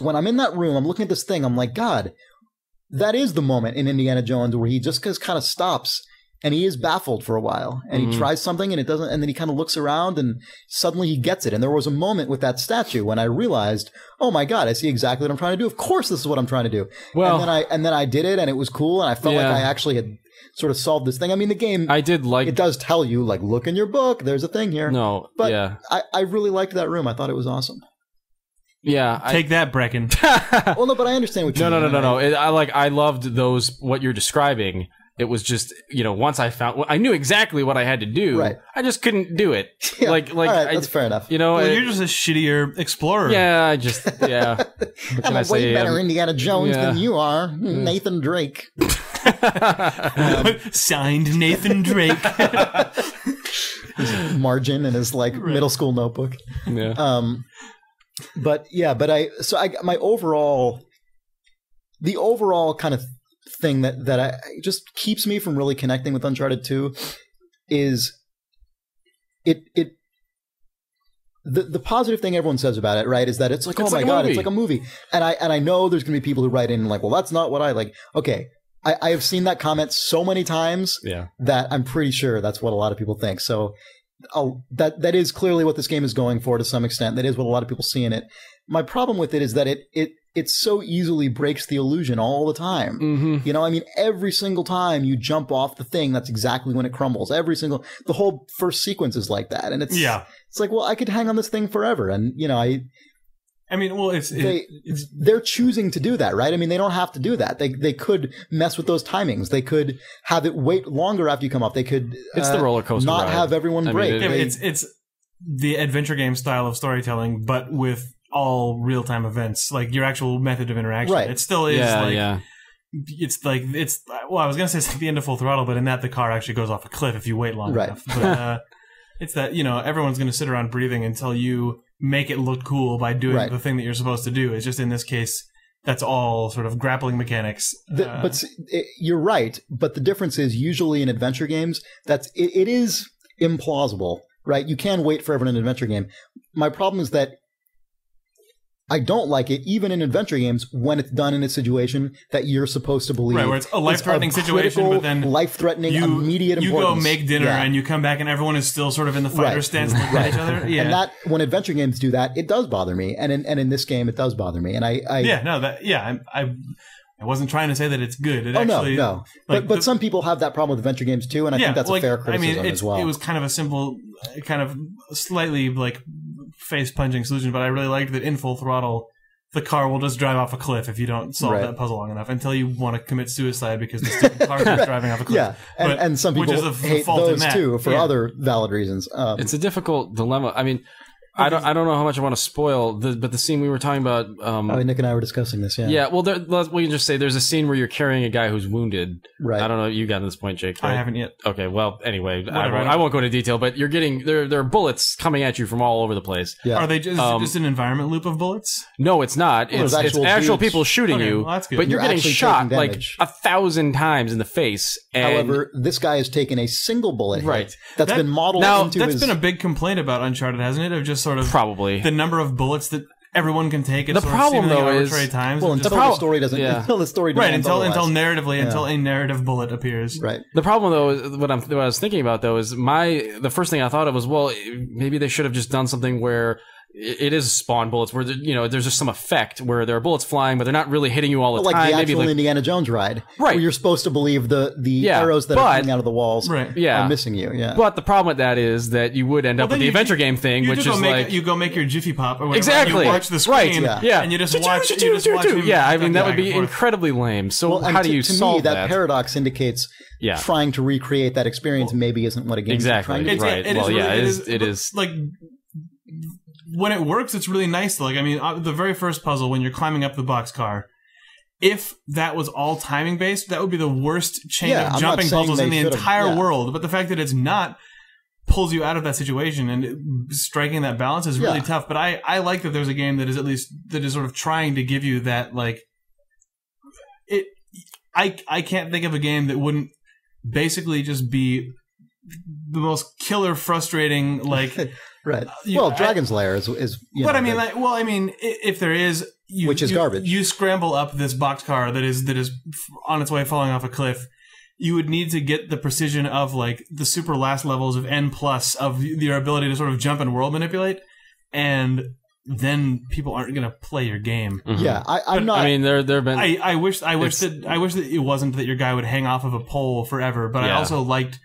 when I'm in that room, I'm looking at this thing. I'm like, God, that is the moment in Indiana Jones where he just kind of stops and he is baffled for a while and Mhm. he tries something and it doesn't and then he kind of looks around and suddenly he gets it and there was a moment with that statue when i realized oh my god i see exactly what i'm trying to do of course this is what i'm trying to do well, and then i and then i did it and it was cool and i felt Yeah. like i actually had sort of solved this thing i mean the game I did like it does tell you like look in your book there's a thing here no, But- yeah, I, I really liked that room i thought it was awesome yeah. I, Take that, Breckon. well no but i understand what you no, no, no, no, no. It, I like. I loved those. What you're describing. It was just you know once I found I knew exactly what I had to do. Right. I just couldn't do it. Yeah. Like like all right I, that's fair enough you know. Well, it- you're just a shittier explorer. yeah. I just yeah. What I'm can a I way say? better Um, Indiana Jones yeah. than you are, Nathan Drake. Signed Nathan Drake. Margin in his like middle school notebook. yeah. Um, but yeah, but I so I my overall the overall kind of thing that that I just keeps me from really connecting with Uncharted Two is it it. The, the positive thing everyone says about it, right, is that it's like, It's oh like my god, movie. it's like a movie, and I and I know there's gonna be people who write in like, well, that's not what I like. Okay, I, I have seen that comment so many times yeah. that I'm pretty sure that's what a lot of people think. So I'll, that that is clearly what this game is going for to some extent. That is what a lot of people see in it. My problem with it is that it it it so easily breaks the illusion all the time. Mm-hmm. You know, I mean, every single time you jump off the thing, that's exactly when it crumbles. Every single, the whole first sequence is like that, and it's yeah. it's like, well, I could hang on this thing forever, and you know, I I mean, well, it's, it, they it's they're choosing to do that, right? I mean, they don't have to do that. They they could mess with those timings. They could have it wait longer after you come off. They could It's uh, the roller coaster. not ride. have everyone I mean, break. it- They- it's it's the adventure game style of storytelling, but with all real time events, like your actual method of interaction. Right. It still is yeah, like yeah. it's like it's well, I was gonna say it's like the end of Full Throttle, but in that the car actually goes off a cliff if you wait long Right. enough. But uh, it's that you know everyone's gonna sit around breathing until you make it look cool by doing Right. the thing that you're supposed to do. It's just in this case. That's all sort of grappling mechanics. The, Uh, but s- it, you're right. But the difference is usually in adventure games, that's it, it is implausible, right? You can wait forever in an adventure game. My problem is that I don't like it, even in adventure games, when it's done in a situation that you're supposed to believe. Right, where it's a life-threatening situation, but then life-threatening, you immediate you go make dinner Yeah. and you come back and everyone is still sort of in the fighter Right. stance looking at each other. Yeah, And that when adventure games do that, it does bother me. And in, and in this game, it does bother me. And I, I yeah, no, that yeah, I, I I wasn't trying to say that it's good. It oh actually, no, no. like, but but the- some people have that problem with adventure games too, and I think that's like, a fair criticism I mean, it's, as well. it was kind of a simple, uh, kind of slightly like face punching solution, but I really liked that in full throttle. The car will just drive off a cliff if you don't solve Right. that puzzle long enough until you want to commit suicide because the stupid car is driving off a cliff. yeah, and, But- and some which people is the f- hate fault in those that. too for Yeah. other valid reasons. Um, It's a difficult dilemma. I mean, I don't. I don't know how much I want to spoil, the, but the scene we were talking about. Um, Oh, Nick and I were discussing this. Yeah. yeah. Well, there, let's- we can just say there's a scene where you're carrying a guy who's wounded. Right. I don't know. You got to this point, Jake. I haven't yet. Okay. Well, anyway, I won't, I won't go into detail, but you're getting there. There are bullets coming at you from all over the place. Yeah. Are they just, Um, just an environment loop of bullets? No, it's not. Well, it's there's it's actual actual people shooting Okay, you, well, that's good. but you're, You're getting shot like a thousand times in the face. And However, this guy has taken a single bullet hit Right. that's That- been modeled now, into That's his. been a big complaint about Uncharted, hasn't it? Of just sort of probably the number of bullets that everyone can take at The sort problem, of seemingly though, is- arbitrary times. well, of until just- the, prob- story doesn't. yeah. Until the story right demands until until narratively Yeah. until a narrative bullet appears. right. The problem though is what I'm what I was thinking about though is my the first thing I thought of was well maybe they should have just done something where it it is spawn bullets where you know there's just some effect where there are bullets flying but they're not really hitting you all the time. Like time the maybe actual like Indiana Jones ride, Right. Where you're supposed to believe the the Yeah, arrows that but- are coming out of the walls Right. yeah are missing you. Yeah. but the problem with that is that you would end up with the you- adventure game thing which is make like you go make your Jiffy Pop or whatever, Exactly. And you watch the Right, yeah. yeah. and you just watch you just watch him yeah I mean that would be back and forth. incredibly lame so well, how to, do you to solve me, that, that paradox indicates yeah trying to recreate that experience maybe isn't what a game Exactly. is trying to do. It's- Right. it is Well, yeah, really- it is- it but, like when it works. It's really nice. Like I mean, uh, the very first puzzle when you're climbing up the boxcar. If that was all timing based, that would be the worst chain Yeah, I'm of jumping puzzles in the entire yeah. world. But the fact that it's not pulls you out of that situation and striking that balance is really Yeah. tough. But I, I like that there's a game that is at least that is sort of trying to give you that like it. I I can't think of a game that wouldn't basically just be the most killer frustrating like Right. you- well, I- Dragon's Lair is is. You but know, I mean, the- like, well, I mean, if there is, you, Which is you- garbage. You scramble up this boxcar that is that is on its way falling off a cliff. You would need to get the precision of like the super last levels of N plus of your ability to sort of jump and world manipulate, and then people aren't going to play your game. Mhm. yeah, I, I'm But, not. I mean there there have been I, I wish I wish that I wish that it wasn't that your guy would hang off of a pole forever, but I also liked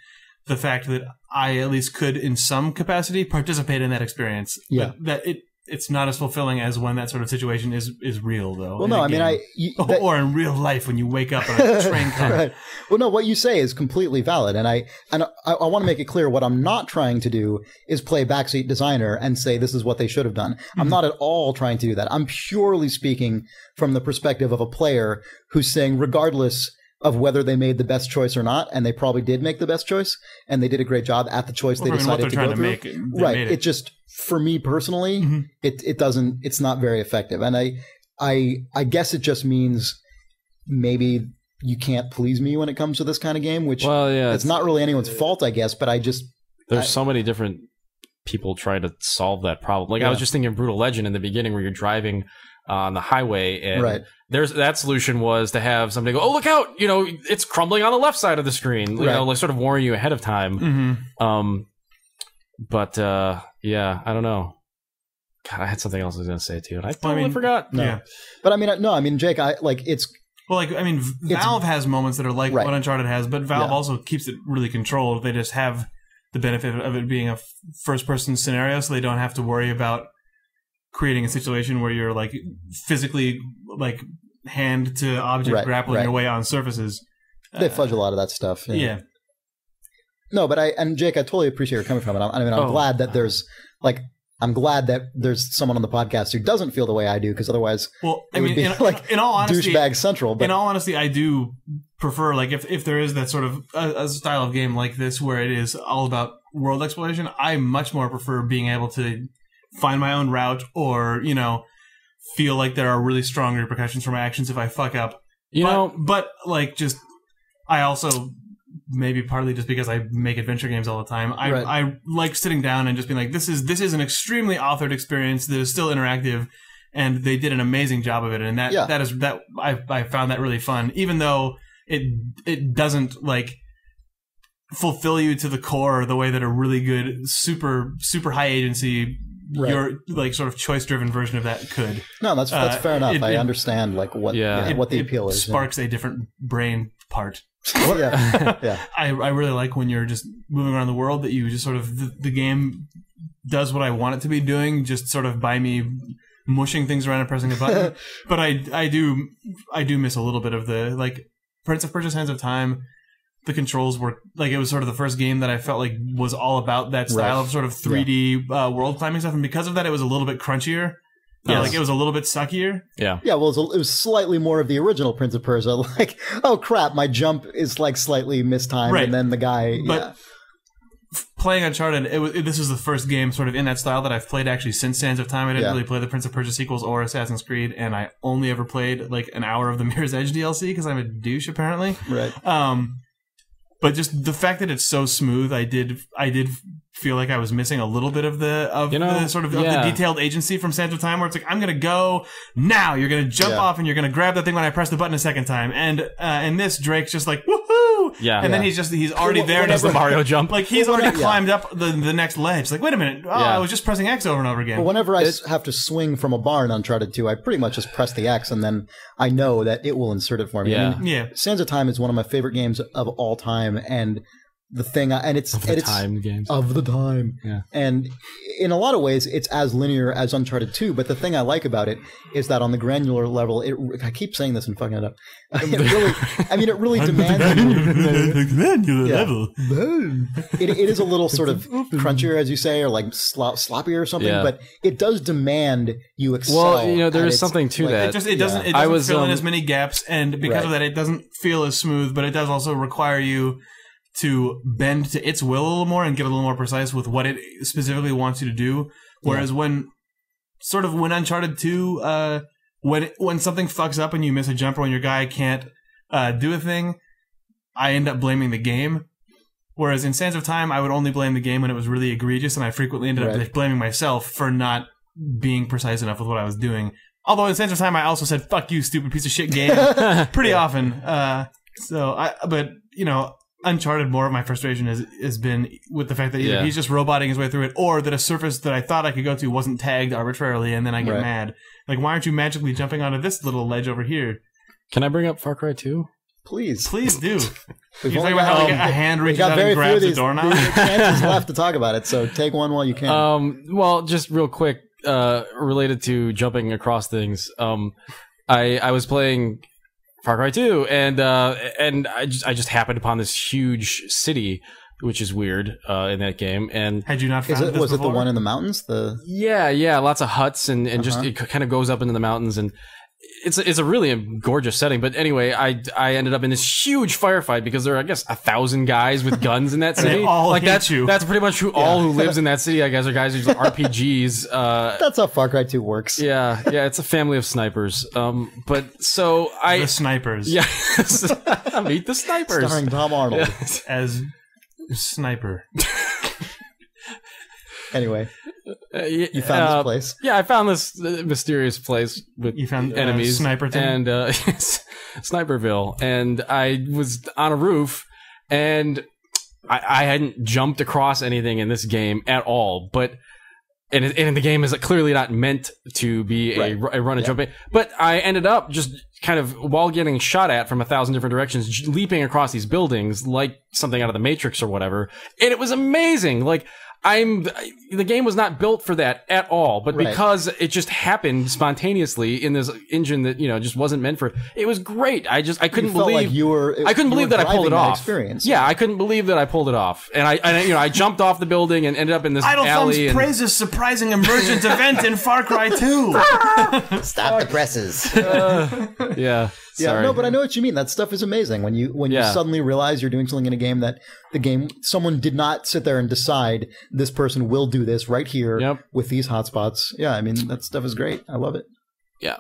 the fact that I at least could, in some capacity, participate in that experience. Yeah. But that it it's not as fulfilling as when that sort of situation is is real, though. well, no, I mean. I. You, that- or in real life when you wake up on a train car. right. Well, no, what you say is completely valid, and I and I, I want to make it clear what I'm not trying to do is play backseat designer and say this is what they should have done. Mm-hmm. I'm not at all trying to do that. I'm purely speaking from the perspective of a player who's saying, regardless of whether they made the best choice or not, and they probably did make the best choice, and they did a great job at the choice Well, they I mean, what decided they're to go to through. make, they right. It. it. just for me personally, Mhm. it it doesn't. It's not very effective, and I I I guess it just means maybe you can't please me when it comes to this kind of game, which well yeah it's not really anyone's fault, I guess. But I just There's I- so many different people trying to solve that problem. Like I was just thinking of Brutal Legend in the beginning where you're driving on the highway and Right. there's that solution was to have somebody go, Oh, look out, you know, it's crumbling on the left side of the screen. You Right. know, like sort of warn you ahead of time. hmm Um but uh yeah, I don't know. God, I had something else I was gonna say too, and I totally mean, forgot. no. Yeah. But I mean, no, I mean, Jake, I like it's Well, like I mean, Valve has moments that are like Right. what Uncharted has, but Valve Yeah. also keeps it really controlled. They just have the benefit of it being a f- first-person scenario, so they don't have to worry about creating a situation where you're like physically like hand to object Right, grappling right. your way on surfaces. they Uh, fudge a lot of that stuff. Yeah. No, but I and Jake, I totally appreciate where you're coming from, and I'm, I mean, I'm Oh. glad that there's like I'm glad that there's someone on the podcast who doesn't feel the way I do, because otherwise, Well, I It would mean, be in, like in all honesty, douchebag central. But in all honesty, I do prefer like if if there is that sort of a, a style of game like this where it is all about world exploration, I much more prefer being able to find my own route or you know feel like there are really strong repercussions for my actions if I fuck up. You but, know, but like just I also maybe partly just because I make adventure games all the time. I Right. I like sitting down and just being like, this is this is an extremely authored experience that is still interactive, and they did an amazing job of it. And that Yeah. that is that I I found that really fun, even though it it doesn't like fulfill you to the core the way that a really good super super high agency Right. your like sort of choice driven version of that could no, that's that's uh, fair enough. it- I it- understand like what Yeah. yeah, what the it appeal is. sparks a different brain part yeah, yeah, I, I really like when you're just moving around the world that you just sort of the, the game does what I want it to be doing just sort of by me mushing things around and pressing a button. but I I do I do miss a little bit of the like Prince of Persia: Sands of Time the controls were like it was sort of the first game that I felt like was all about that style Right. of sort of 3D uh, world climbing stuff, and because of that, it was a little bit crunchier. Uh, Yes. like it was a little bit suckier. Yeah. Yeah, well, it was, it was slightly more of the original Prince of Persia. Like, oh crap, my jump is like slightly mistimed, Right. and then the guy, But- yeah, Playing Uncharted, it was, this is the first game sort of in that style that I've played actually since Sands of Time. I didn't Yeah. really play the Prince of Persia sequels or Assassin's Creed, and I only ever played like an hour of the Mirror's Edge DLC because I'm a douche apparently. right. Um, but just the fact that it's so smooth, I did I did feel like I was missing a little bit of the of You know, the sort of, of the detailed agency from Sands of Time, where it's like I'm gonna go now, you're gonna jump Yeah. off, and you're gonna grab that thing when I press the button a second time, and uh, in this Drake's just like woohoo, Yeah. and then he's just he's already Wh- there, and That's he's the Mario jump. like he's Well, already yeah. climbed up the the next ledge. It's like wait a minute, oh, Yeah. I was just pressing X over and over again. But whenever I s- have to swing from a bar in Uncharted 2, I pretty much just press the X, and then I know that it will insert it for me. I Yeah. mean, yeah, Sands of Time is one of my favorite games of all time, and the thing, and it's Of the and it's, time games. of the time. Yeah. And in a lot of ways, it's as linear as Uncharted 2. But the thing I like about it is that on the granular level, it, I keep saying this and fucking it up. It really, I mean, it really demands. the granular Yeah. level. it, it is a little sort of crunchier, as you say, or like slop, sloppier or something. Yeah. But it does demand you excel. Well, you know, there at is its- something to like, that. It just it doesn't Yeah. it doesn't was, fill in um, as many gaps, and because of that, it doesn't feel as smooth. But it does also require you to bend to its will a little more and get a little more precise with what it specifically wants you to do. Whereas when sort of when Uncharted Two, uh, when when something fucks up and you miss a jump or when your guy can't uh, do a thing, I end up blaming the game. Whereas in Sands of Time, I would only blame the game when it was really egregious, and I frequently ended up Right. like, blaming myself for not being precise enough with what I was doing. Although in Sands of Time, I also said "fuck you, stupid piece of shit game" pretty often. Uh, so I, but you know, Uncharted, more of my frustration has has been with the fact that either Yeah. he's just roboting his way through it, or that a surface that I thought I could go to wasn't tagged arbitrarily, and then I get Right. mad. Like, why aren't you magically jumping onto this little ledge over here? Can I bring up Far Cry 2? Please. Please do. We've You're only talking about how got- like, a hand reaches got out very and few of grabs a these doorknob. these chances left to talk about it. So take one while you can. Um, well, just real quick, uh, related to jumping across things. Um, I I was playing Far Cry 2, and uh, and I just I just happened upon this huge city, which is weird uh, in that game, and Had you not is found it this was it the one in the mountains? The yeah, yeah, lots of huts, and and just Uh-huh. it kind of goes up into the mountains, and it's a, it's a really gorgeous setting. But anyway, I I ended up in this huge firefight because there are I guess a thousand guys with guns in that And they city. all like hate that's you. that's pretty much who all who lives in that city. I guess are guys who use RPGs. Uh, that's how Far Cry Two works. yeah, yeah, it's a family of snipers. Um, but so I the snipers yeah, meet the snipers. Starring Tom Arnold. as sniper. Anyway, Uh, y- you found uh, this place. Yeah, I found this uh, mysterious place with You found uh, enemies, Sniperton? and uh, Sniperville, and I was on a roof, and I, I hadn't jumped across anything in this game at all, but. And, and the game is clearly not meant to be a, Right. a run and jump. But I ended up just kind of while getting shot at from a thousand different directions, leaping across these buildings like something out of the Matrix or whatever. And it was amazing. Like I'm, the game was not built for that at all. But Right. because it just happened spontaneously in this engine that you know just wasn't meant for it, it was great. I just I couldn't you believe like you were. I couldn't believe that I pulled it off. Experience. Yeah, I couldn't believe that I pulled it off, and I, and, you know, I jumped off the building and ended up in this Idle Thumbs alley. And, praises surprising emergent event in Far Cry 2. Stop the presses. yeah, Yeah, sorry. no, but I know what you mean. That stuff is amazing when you when Yeah. you suddenly realize you're doing something in a game that the game someone did not sit there and decide this person will do this right here Yep. with these hotspots. Yeah, I mean that stuff is great. I love it. Yeah.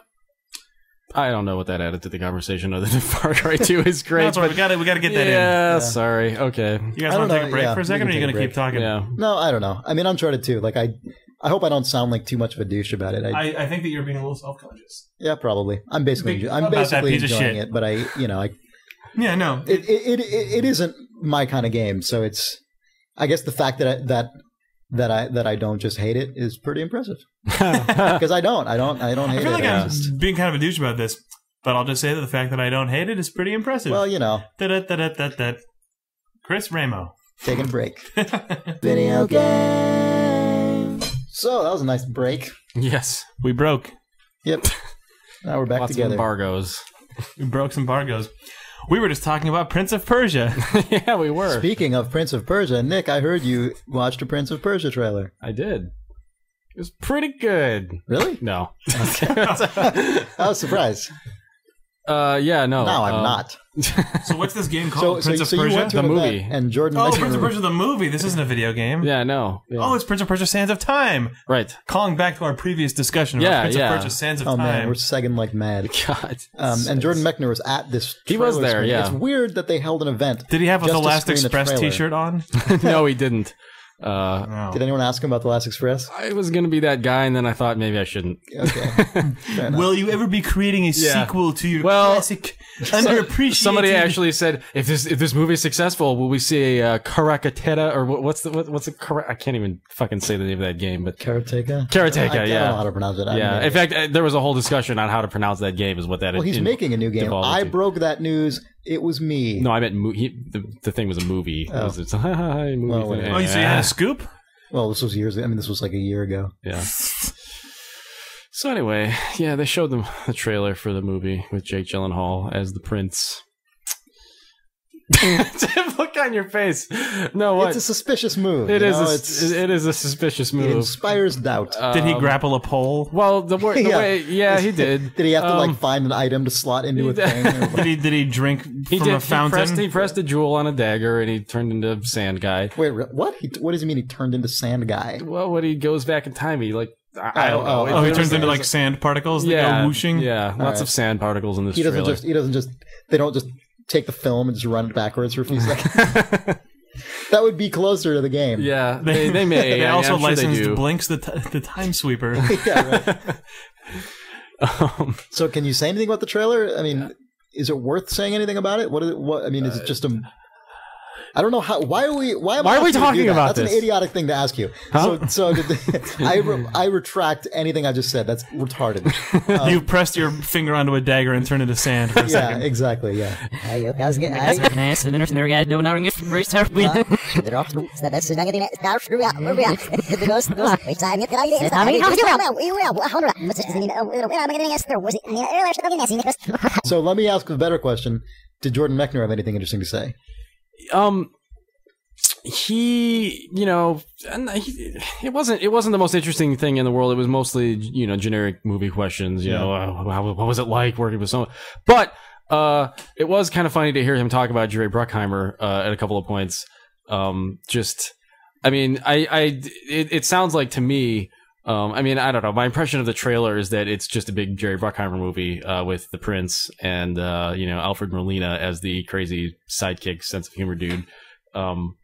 I don't know what that added to the conversation other than Far Cry 2 is great. That's all right. but We got to we got to get that yeah, Yeah. sorry. Okay. You guys want to take a break yeah, for a second, can or are you going to keep talking? Yeah. No, I don't know. I mean, Uncharted too. Like I, I hope I don't sound like too much of a douche about it. I, I, I think that you're being a little self conscious. yeah, probably. I'm basically Big- I'm basically enjoying it, but I, you know, I Yeah, no. it, it, it, it isn't my kind of game. So it's, I guess the fact that I, that that I that I don't just hate it is pretty impressive because I don't, I don't, I don't hate I feel it. like I I'm just, being kind of a douche about this, but I'll just say that the fact that I don't hate it is pretty impressive. well, you know, Da-da-da-da-da-da. Chris Remo. taking a break. Video game. So that was a nice break. yes. we broke. Yep. Now we're back Lots together. of embargoes. We broke some bargos. We were just talking about Prince of Persia. yeah, we were. Speaking of Prince of Persia, Nick, I heard you watched a Prince of Persia trailer. I did. It was pretty good. Really? No. I was surprised. uh, yeah, no. No, I'm um, not. So what's this game called? so, Prince so of you Persia? went to The an event movie. and Jordan. oh, Mechner- Prince of Persia the movie. This isn't a video game. Yeah, no. Yeah. Oh, it's Prince of Persia: Sands of Time. right. Calling back to our previous discussion Yeah, about Prince yeah. of Persia: Sands of Oh man, we're segging like mad. God. Um, and Jordan Mechner was at this. He was there, screening. yeah. It's weird that they held an event. Did he have a just The Last Express trailer. T-shirt on? no, he didn't. Uh, No. Did anyone ask him about the Last Express? I was gonna be that guy, and then I thought maybe I shouldn't. Okay. Will you ever be creating a Yeah. sequel to your Well, classic, underappreciated? Somebody actually said, if this if this movie is successful, will we see a uh, Karakatera or what, what's the what, what's the Kara- I can't even fucking say the name of that game, but Karateka. Karateka, I don't yeah. know how to pronounce it. I yeah. In fact, uh, there was a whole discussion on how to pronounce that game. Is what that well, he's in- making a new game. I broke that news. It was me. No, I meant mo- he, the, the thing was a movie. It Oh. was, it's a movie Oh, thing. wait. Oh, so you had a scoop? Well, this was years. Ago. I mean, this was like a year ago. Yeah. So anyway, yeah, they showed them the trailer for the movie with Jake Gyllenhaal as the prince. Look on your face. No, what? It's a suspicious move. It you is. know? A, It's- it is a suspicious move. it inspires doubt. Did he Um, grapple a pole? Well, the, wa- the Yeah. way, yeah, he did. Did he have to um, like find an item to slot into a did. thing? or? Did he did he drink He from did. a fountain? He pressed, he pressed a jewel on a dagger, and he turned into sand guy. Wait, what? He, what does he mean? He turned into sand guy? Well, when he goes back in time, he like I, I don't Oh, know. oh, oh, he turns into like sand particles that yeah, go whooshing. Yeah, lots right. of sand particles in this He doesn't trailer. just. He doesn't just. They don't just take the film and just run it backwards for a few seconds. that would be closer to the game. yeah, they, they may. They I- also I'm sure they licensed do. Blinx the t- the time sweeper. Yeah, right. Um, So, can you say anything about the trailer? I mean, is it worth saying anything about it? What is it? What I mean, is it just a? I don't know how. Why are we? Why, am Why I are we asking you to do talking that? about That's this? an idiotic thing to ask you. Huh? So, so did I. Re, I retract anything I just said. That's retarded. you pressed your finger onto a dagger and turned into sand for a yeah, second. exactly. Yeah. So let me ask a better question. Did Jordan Mechner have anything interesting to say? Um, he, you know, and he, it wasn't it wasn't the most interesting thing in the world. It was mostly you know generic movie questions. You Yeah. know, uh, how, what was it like working with someone? But uh, it was kind of funny to hear him talk about Jerry Bruckheimer uh, at a couple of points. Um, just, I mean, I, I, it, it sounds like to me. Um, I mean, I don't know. My impression of the trailer is that it's just a big Jerry Bruckheimer movie uh, with the Prince and uh, you know Alfred Molina as the crazy sidekick, sense of humor dude. Um,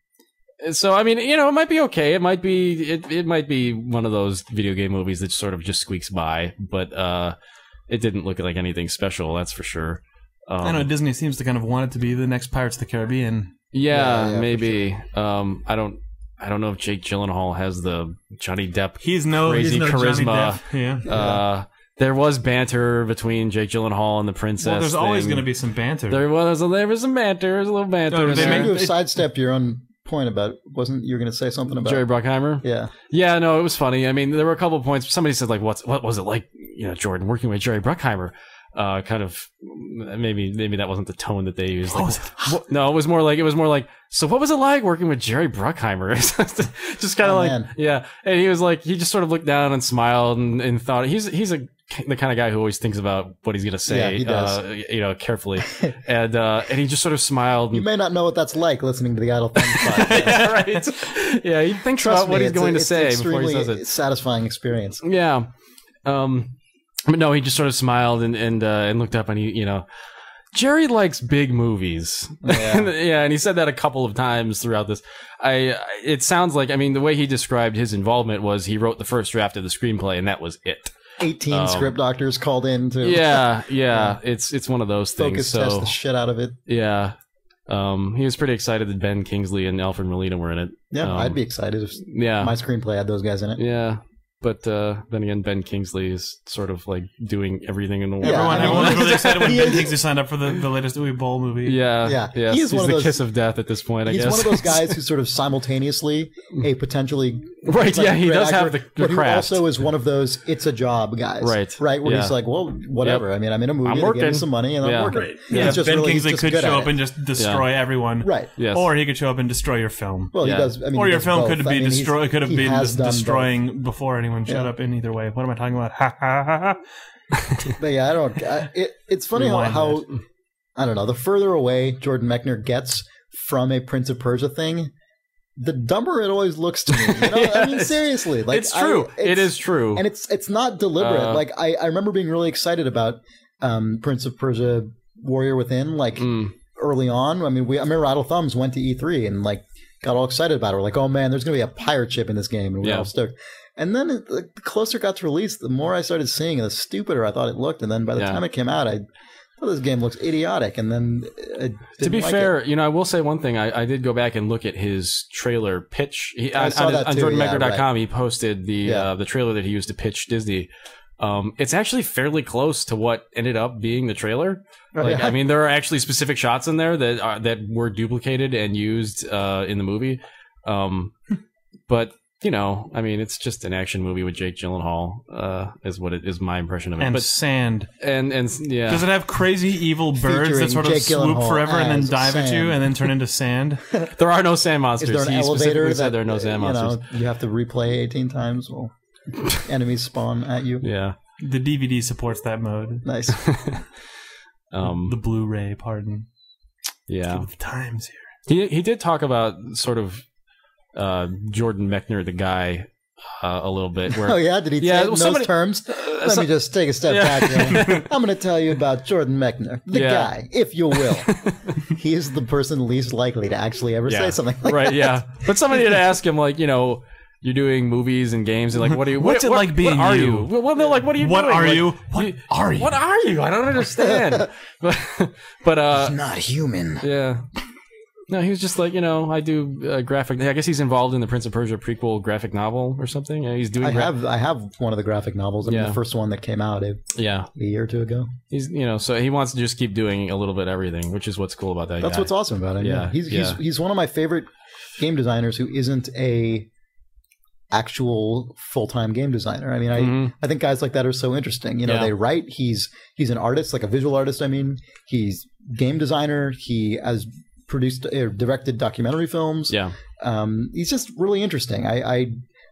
so I mean, you know, it might be okay. It might be it, it might be one of those video game movies that sort of just squeaks by, but uh, it didn't look like anything special. That's for sure. Um, I know Disney seems to kind of want it to be the next Pirates of the Caribbean. Yeah, Yeah, yeah, for maybe. Um, I don't. I don't know if Jake Gyllenhaal has the Johnny Depp. He's no Crazy he's no charisma. Depp. Yeah. Uh, there was banter between Jake Gyllenhaal and the princess. well, there's always going to be some banter. There was there was some banter. There was a little banter. Oh, in they You there. make- seem to your own point about. Wasn't you were going to say something about? Jerry Bruckheimer. yeah. Yeah, no, it was funny. I mean, there were a couple of points. Somebody said like, "What's what was it like?" You know, Jordan working with Jerry Bruckheimer. Uh, kind of maybe maybe that wasn't the tone that they used. Like, was wh- no, it was more like it was more like. So what was it like working with Jerry Bruckheimer? just kind of Oh, like man. yeah, and he was like he just sort of looked down and smiled and, and thought he's he's a the kind of guy who always thinks about what he's gonna say. Yeah, he does. Uh, you know, carefully, and uh, and he just sort of smiled. You may not know what that's like listening to the Idle Thumbs podcast. yeah, right. Yeah, he thinks Trust about what he's it's a- going to say before he says it. Satisfying experience. Yeah. Um, but no, he just sort of smiled and and uh, and looked up and he, you know, Jerry likes big movies. Yeah. yeah, and he said that a couple of times throughout this. I it sounds like I mean the way he described his involvement was he wrote the first draft of the screenplay and that was it. 18 Um, script doctors called in to Yeah, yeah, it's it's one of those things. focus test So the shit out of it. yeah. Um, he was pretty excited that Ben Kingsley and Alfred Molina were in it. Yeah, Um, I'd be excited if Yeah, my screenplay had those guys in it. yeah. But uh, then again, Ben Kingsley is sort of like doing everything in the world. Yeah, Everyone, I mean, everyone was really excited when Ben Kingsley signed up for the, the latest Uwe Boll movie. Yeah, Yeah. yeah. He He's, one of the those- kiss of death at this point. I He's guess one of those guys who's sort of simultaneously a potentially Right, like, yeah, he great does have the- the but who craft. also is one of those it's a job guys, Right, Right, where yeah. he's like, well, whatever. I mean, I'm in a movie. I'm they working. some money, and Yeah. I'm working. Right. Yeah, just ben really- Kingsley just could show up it. and just destroy everyone. Right. Yes. Or he could show up and destroy your film. Well, he does. I mean, or your film could be mean, he's- destroyed. Could have been has des- done both. destroying before anyone showed Yeah. up. In either way, what am I talking about? Ha ha ha ha. But yeah, I don't. I, it, it's funny how, how I don't know. The further away Jordan Mechner gets from a Prince of Persia thing, the dumber it always looks to me. You know? I mean, seriously, like it's true. I, it it's- true. and it's it's not deliberate. Uh, like I, I remember being really excited about um, Prince of Persia: Warrior Within, like Mm, early on. I mean, we I remember Rattle Thumbs went to E3 and like got all excited about it. We're like, oh man, there's gonna be a pirate ship in this game, and we were Yeah. all stoked. And then it, the closer it got to release, the more I started seeing, it, the stupider I thought it looked. And then by the Yeah. time it came out, I thought this game looks idiotic. And then to be like fair, you know, I will say one thing. I, I did go back and look at his trailer pitch. He, I on, saw on, that on too, yeah, JordanMechner.com, he posted the Yeah. uh, the trailer that he used to pitch Disney. Um, it's actually fairly close to what ended up being the trailer. Like, yeah. I mean, there are actually specific shots in there that are, that were duplicated and used uh, in the movie. Um, but you know, I mean, it's just an action movie with Jake Gyllenhaal. Uh, is what it is my impression of it. And but sand. and and yeah, Does it have crazy evil birds Featuring that sort of Jake swoop Gyllenhaal forever and then as dive at you sand. and then turn into sand? there are no sand monsters. Is there an he elevator specifically that said there are no sand you monsters. know you have to replay 18 times while enemies spawn at you? Yeah. the DVD supports that mode. Nice. Um, The Blu-ray, pardon. yeah. The times here. He he did talk about sort of uh, Jordan Mechner, the guy, uh, a little bit. Where Oh yeah, did he Yeah, say well, in somebody- those terms? Let so- me just take a step Yeah. back. Here. I'm going to tell you about Jordan Mechner, the Yeah. guy, if you will. he is the person least likely to actually ever Yeah. say something like right, that. yeah. But somebody did ask him, like, you know, you're doing movies and games, and like, what are you? What's what, it what- like being what are you? you? Well, they're like, what are you? What doing? are Like, you? What are you? What are you? I don't understand. but, but uh, Not human. yeah. No, he was just like, you know, I do uh, graphic. I guess he's involved in the Prince of Persia prequel graphic novel or something. Yeah, he's doing. I have I have one of the graphic novels. I mean, Yeah. the first one that came out a, Yeah, a year or two ago. he's you know, so he wants to just keep doing a little bit everything, which is what's cool about that. That's guy. what's awesome about him. Yeah, Yeah, he's he's he's one of my favorite game designers who isn't a actual full time game designer. I mean, I Mhm. I think guys like that are so interesting. You know, Yeah. they write. He's he's an artist, like a visual artist. I mean, he's game designer. He has produced or directed documentary films. Yeah, Um, he's just really interesting. I, I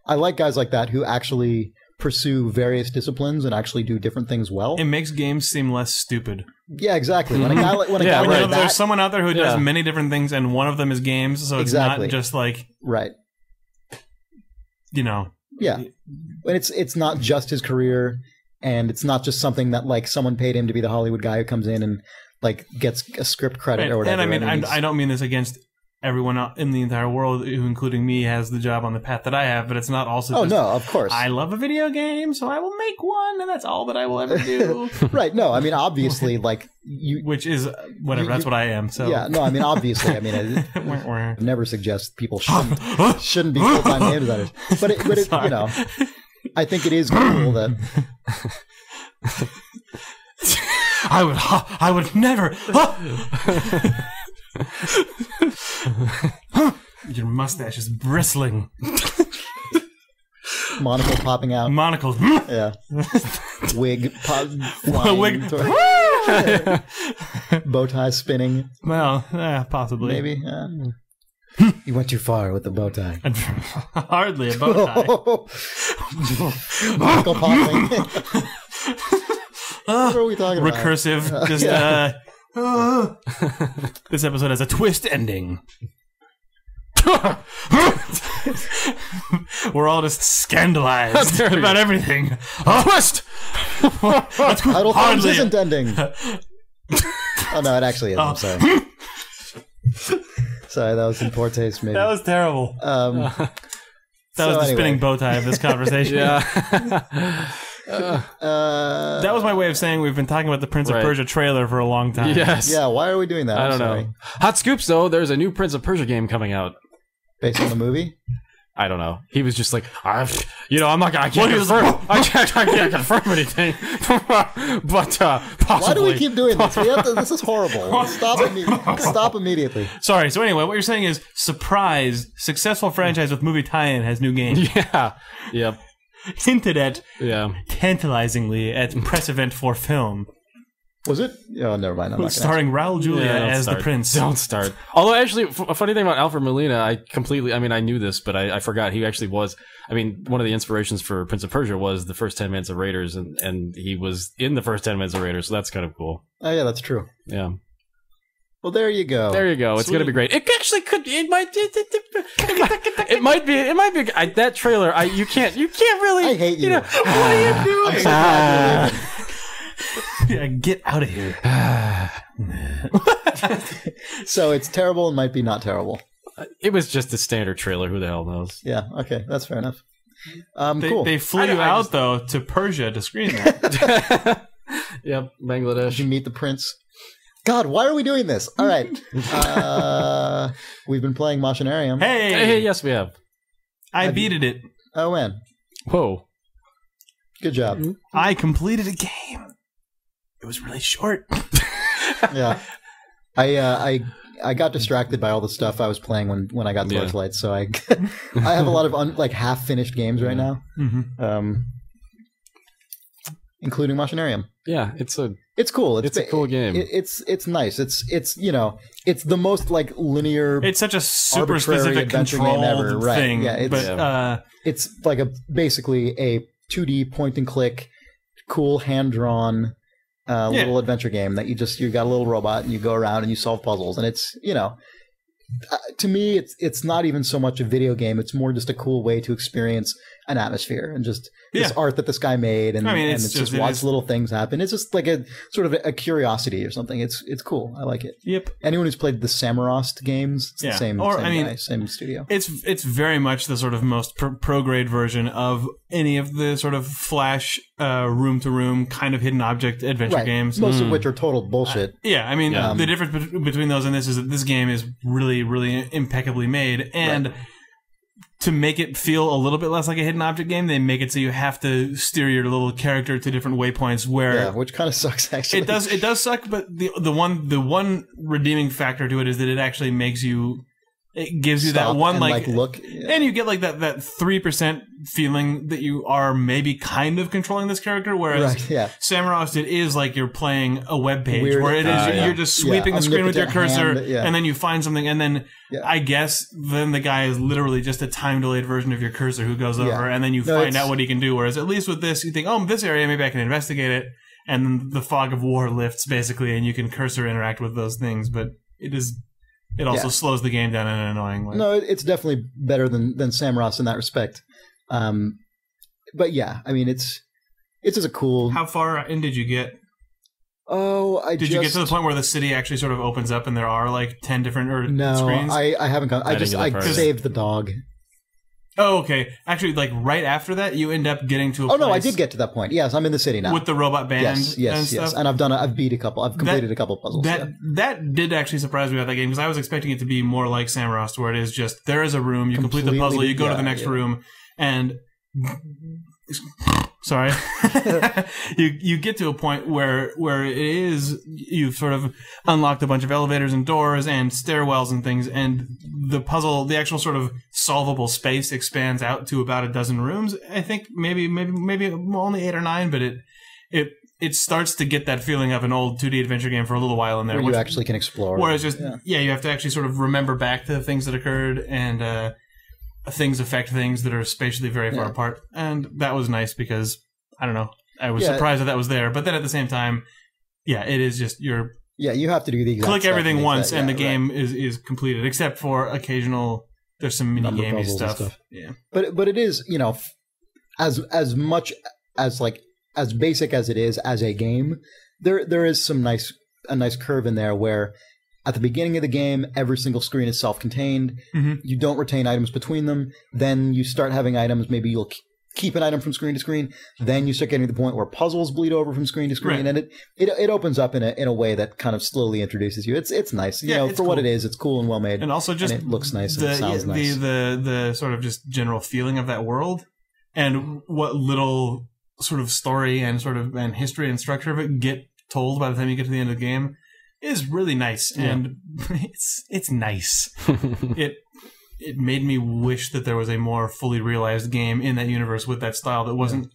I like guys like that who actually pursue various disciplines and actually do different things well. It makes games seem less stupid. yeah, exactly. When a guy like when a Yeah, guy When right. like that, there's someone out there who does Yeah. many different things, and one of them is games, so it's Exactly. not just like right? you know. Yeah, and it's it's not just his career, and it's not just something that like someone paid him to be the Hollywood guy who comes in and like gets a script credit And, or whatever. and I mean, and I don't mean this against everyone in the entire world, who, including me, has the job on the path that I have, but it's not also. oh just, no, of course, I love a video game, so I will make one, and that's all that I will ever do. right? No, I mean obviously, like you. Which is uh, whatever. You- that's you- what I am. So Yeah, no, I mean obviously, I mean I, never suggest people shouldn't shouldn't be full time game designers, but it, but it, you know, I think it is cool that I would. ha, I would never. Your mustache is bristling. monocle popping out, Monocles. yeah, wig pop, Wig- bow tie spinning, well, eh, possibly. maybe. Yeah. you went too far with the bow tie. Hardly a bow tie. monocle popping. What are we talking about? Recursive. Just. yeah. Uh, this episode has a twist ending. We're all just scandalized There we about go. everything. A twist. Idle Thumbs Hardly. isn't ending. oh no, it actually is. I'm sorry. sorry, that was in poor taste, maybe. That was terrible. um, That so was the anyway. spinning bow tie of this conversation. yeah. uh, That was my way of saying we've been talking about the Prince Right. of Persia trailer for a long time. yes. yeah. Why are we doing that? I I'm don't sorry. know. Hot scoops though. There's a new Prince of Persia game coming out. Based on the movie. I don't know. He was just like, I, you know, I'm not gonna, I can't Well, he was confirm, I can't, I can't confirm anything, but uh, possibly. Why do we keep doing this? We have to, this is horrible. Stop, imme- stop immediately. Sorry. So anyway, what you're saying is surprise, successful franchise with movie tie-in has new game. Yeah. Yep. Hinted at Yeah. tantalizingly at press event for film, Was it? Oh, never mind. I'm not gonna starring Raul Julia Yeah, don't as the prince. Don't start. Although, actually, f- a funny thing about Alfred Molina, I completely, I mean, I knew this, but I, I forgot he actually was. I mean, one of the inspirations for Prince of Persia was the first 10 minutes of Raiders, and, and he was in the first 10 minutes of Raiders, so that's kind of cool. Oh, yeah, that's true. Yeah. Well, there you go. There you go. It's going to be great. It actually could, it might, it, it, it, it might, it might be, it might be, I, that trailer, I, you can't, you can't really. I hate you. you know, what are you doing? I'm so glad you're leaving. yeah, get out of here. So it's terrible and might be not terrible. it was just a standard trailer. Who the hell knows? Yeah. Okay, that's fair enough. Um, They, cool. they flew you out just- though to Persia to screen that. yep. Did Bangladesh. you meet the prince? God, why are we doing this? All right. Uh, we've been playing Machinarium. hey, Hey, hey, yes, we have. I have you- it. Oh man, Whoa. good job. I completed a game. It was really short. yeah. I uh, I I got distracted by all the stuff I was playing when when I got Yeah. Torchlight, so I I have a lot of un, like half finished games right now, Mm-hmm. um, including Machinarium. Yeah, it's a It's cool. It's a cool game. It, it's it's nice. It's it's you know it's the most like linear. It's such a super specific adventure game controlled ever, right, thing. yeah, it's- but uh, it's like a basically a 2D point and click, cool hand drawn uh, Yeah. little adventure game that you just you got a little robot and you go around and you solve puzzles and it's you know. Uh, to me, it's it's not even so much a video game. It's more just a cool way to experience an atmosphere and just this Yeah. art that this guy made, and, I mean, and it's it's, just- just it watch is- little things happen. It's just like a sort of a, curiosity or something. It's it's cool. I like it. yep. Anyone who's played the Samorost games, it's Yeah. the same, Or, same I mean- guy, same studio. It's it's very much the sort of most pro, pro grade version of any of the sort of flash uh, room to room kind of hidden object adventure Right. games. Most Mm. of which are total bullshit. Yeah, I mean Yeah. the difference bet- between those and this is that this game is really, really impeccably made, and to make it feel a little bit less like a hidden object game, they make it so you have to steer your little character to different waypoints where. yeah, which kind of sucks actually. It does. It does suck, but the the one the one redeeming factor to it is that it actually makes you. It gives you that one and, like, look. yeah. and you get like that that three percent feeling that you are maybe kind of controlling this character, whereas right, yeah. It is like you're playing a web page Weird- where it is Ah, you're yeah. just Yeah, sweeping the screen with your cursor, hand, yeah. and then you find something, and then Yeah. I guess then the guy is literally just a time delayed version of your cursor who goes over, Yeah. and then you No, find out what he can do. Whereas at least with this, you think, oh, this area maybe I can investigate it, and then the fog of war lifts basically, and you can cursor interact with those things. But it is it also Yeah. slows the game down in an annoying way. No, it's definitely better than than Samorost in that respect. Um, but yeah, I mean, it's it's just a cool. How far in did you get? oh, I Did just, you get to the point where the city actually sort of opens up and there are like ten different or No, screens? I, I haven't gone. I, I just I far. saved the dog. Oh, okay. Actually, like right after that, you end up getting to a Oh no, I did get to that point. Yes, I'm in the city now. with the robot band yes, yes, and yes, stuff. and I've done. A, I've beat a couple. I've completed a couple puzzles. that yeah. that did actually surprise me about that game because I was expecting it to be more like Samorost, where it is just there is a room, you complete the puzzle, you go to the next yeah. room, and sorry, you you get to a point where where it is you've sort of unlocked a bunch of elevators and doors and stairwells and things, and the puzzle, the actual sort of solvable space expands out to about a dozen rooms. I think maybe maybe maybe only eight or nine, but it it it starts to get that feeling of an old 2D adventure game for a little while in there. where which- you actually can explore. Whereas just yeah. yeah. you have to actually sort of remember back to the things that occurred and uh, things affect things that are spatially very far Yeah. apart, and that was nice because I don't know, I was Yeah. surprised that that was there, but then at the same time, yeah, it is just you're yeah, you have to do the exact click everything once and the right. game is is completed, except for occasional. There's some mini gamey stuff. stuff. Yeah, but but it is you know as as much as like as basic as it is as a game there there is some nice a nice curve in there where at the beginning of the game every single screen is self-contained Mhm. you don't retain items between them then you start having items maybe you'll keep an item from screen to screen. Then you start getting to the point where puzzles bleed over from screen to screen, Right. and it, it it opens up in a in a way that kind of slowly introduces you. It's it's nice, you Yeah, know, for what it is. It's cool and well made. and also just it looks nice and the, sounds the, nice. The, the sort of just general feeling of that world and what little sort of story and sort of and history and structure of it get told by the time you get to the end of the game is really nice Yeah. and it's it's nice. It it made me wish that there was a more fully realized game in that universe with that style that wasn't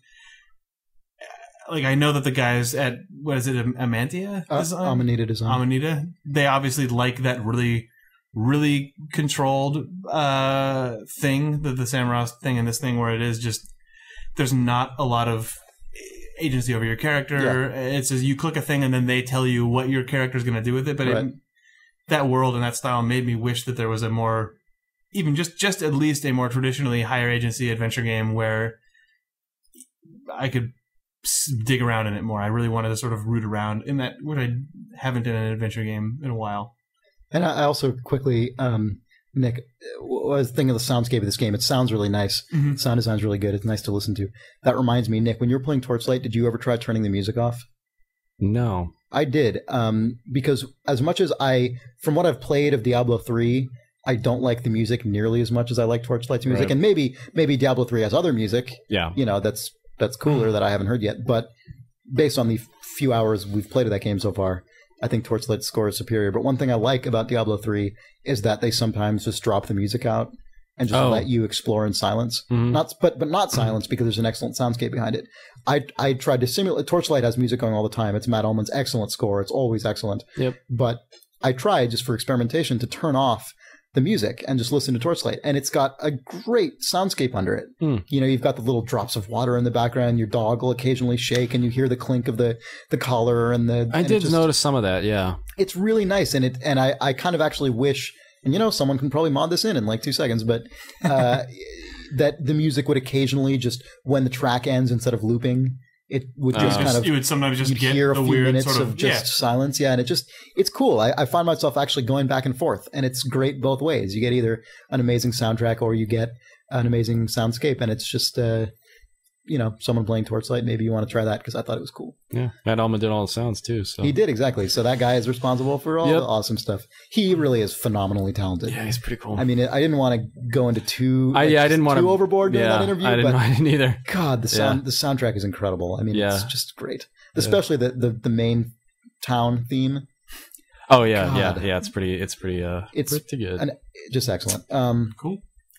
like I know that the guys at what is it Amantia Uh, Design? Amanita design. Amanita, they obviously like that really, really controlled uh, thing, the the Samorost thing, and this thing where it is just there's not a lot of agency over your character. It's as you click a thing and then they tell you what your character is going to do with it. But Right. it, that world and that style made me wish that there was a more, even just just at least a more traditionally higher agency adventure game where I could dig around in it more. I really wanted to sort of root around in that, which I haven't in an adventure game in a while. And I I also quickly, um, Nick, I was thinking of the soundscape of this game. It sounds really nice. Mhm. Sound design is really good. It's nice to listen to. That reminds me, Nick, when you were playing Torchlight, did you ever try turning the music off? no. I did, um, because as much as I, from what I've played of Diablo three, I don't like the music nearly as much as I like Torchlight's music. Right. And maybe maybe Diablo three has other music, Yeah. you know, that's that's cooler that I haven't heard yet. But based on the few hours we've played of that game so far, I think Torchlight's score is superior. But one thing I like about Diablo three is that they sometimes just drop the music out and just Oh. let you explore in silence. Mhm. Not but but not silence because there's an excellent soundscape behind it. I I tried to simulate Torchlight has music going all the time. It's Matt Uelmen's excellent score. It's always excellent. Yep. But I tried just for experimentation to turn off the music and just listen to Torchlight, and it's got a great soundscape under it. Hmm. You know, you've got the little drops of water in the background. Your dog will occasionally shake, and you hear the clink of the the collar and the. I and did just- notice some of that. Yeah. it's really nice and it and I, I kind of actually wish and you know someone can probably mod this in in like two seconds but uh, that the music would occasionally just when the track ends instead of looping it would Uh, just Just- kind of you would sometimes just get hear a the few weird minutes sort of, of, just silence. Yeah and it just it's cool. I, I find myself actually going back and forth and it's great both ways. You get either an amazing soundtrack or you get an amazing soundscape and it's just uh you know someone playing torchlight maybe you want to try that because i thought it was cool Yeah. Matt Uelmen did all the sounds too. So he did exactly. So that guy is responsible for all Yep. the awesome stuff. He really is phenomenally talented. Yeah, he's pretty cool. I mean, I didn't want to go into too. I, like, yeah, I didn't want to overboard during yeah, that interview, I didn't, but I didn't either. God, the sound, the soundtrack is incredible. I mean, it's just great, especially the, the the main town theme. Oh yeah, yeah, God. yeah. It's pretty. It's pretty. Uh, It's pretty good. an- Just excellent. Um, Cool.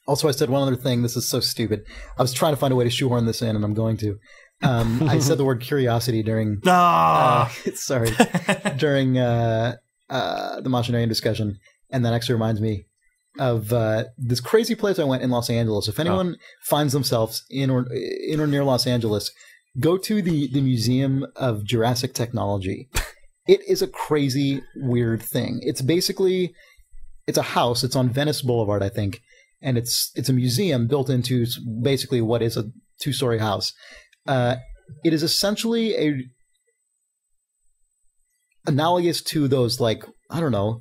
Also, I said one other thing. This is so stupid. I was trying to find a way to shoehorn this in, and I'm going to. Um, I said the word curiosity during. Uh, Ah. sorry, during uh, uh, the Machinarium discussion, and that actually reminds me of uh, this crazy place I went in Los Angeles. If anyone finds themselves in or in or near Los Angeles, go to the the Museum of Jurassic Technology. It is a crazy, weird thing. It's basically it's a house. It's on Venice Boulevard, I think, and it's it's a museum built into basically what is a two story house. Uh, it is essentially a analogous to those like I don't know,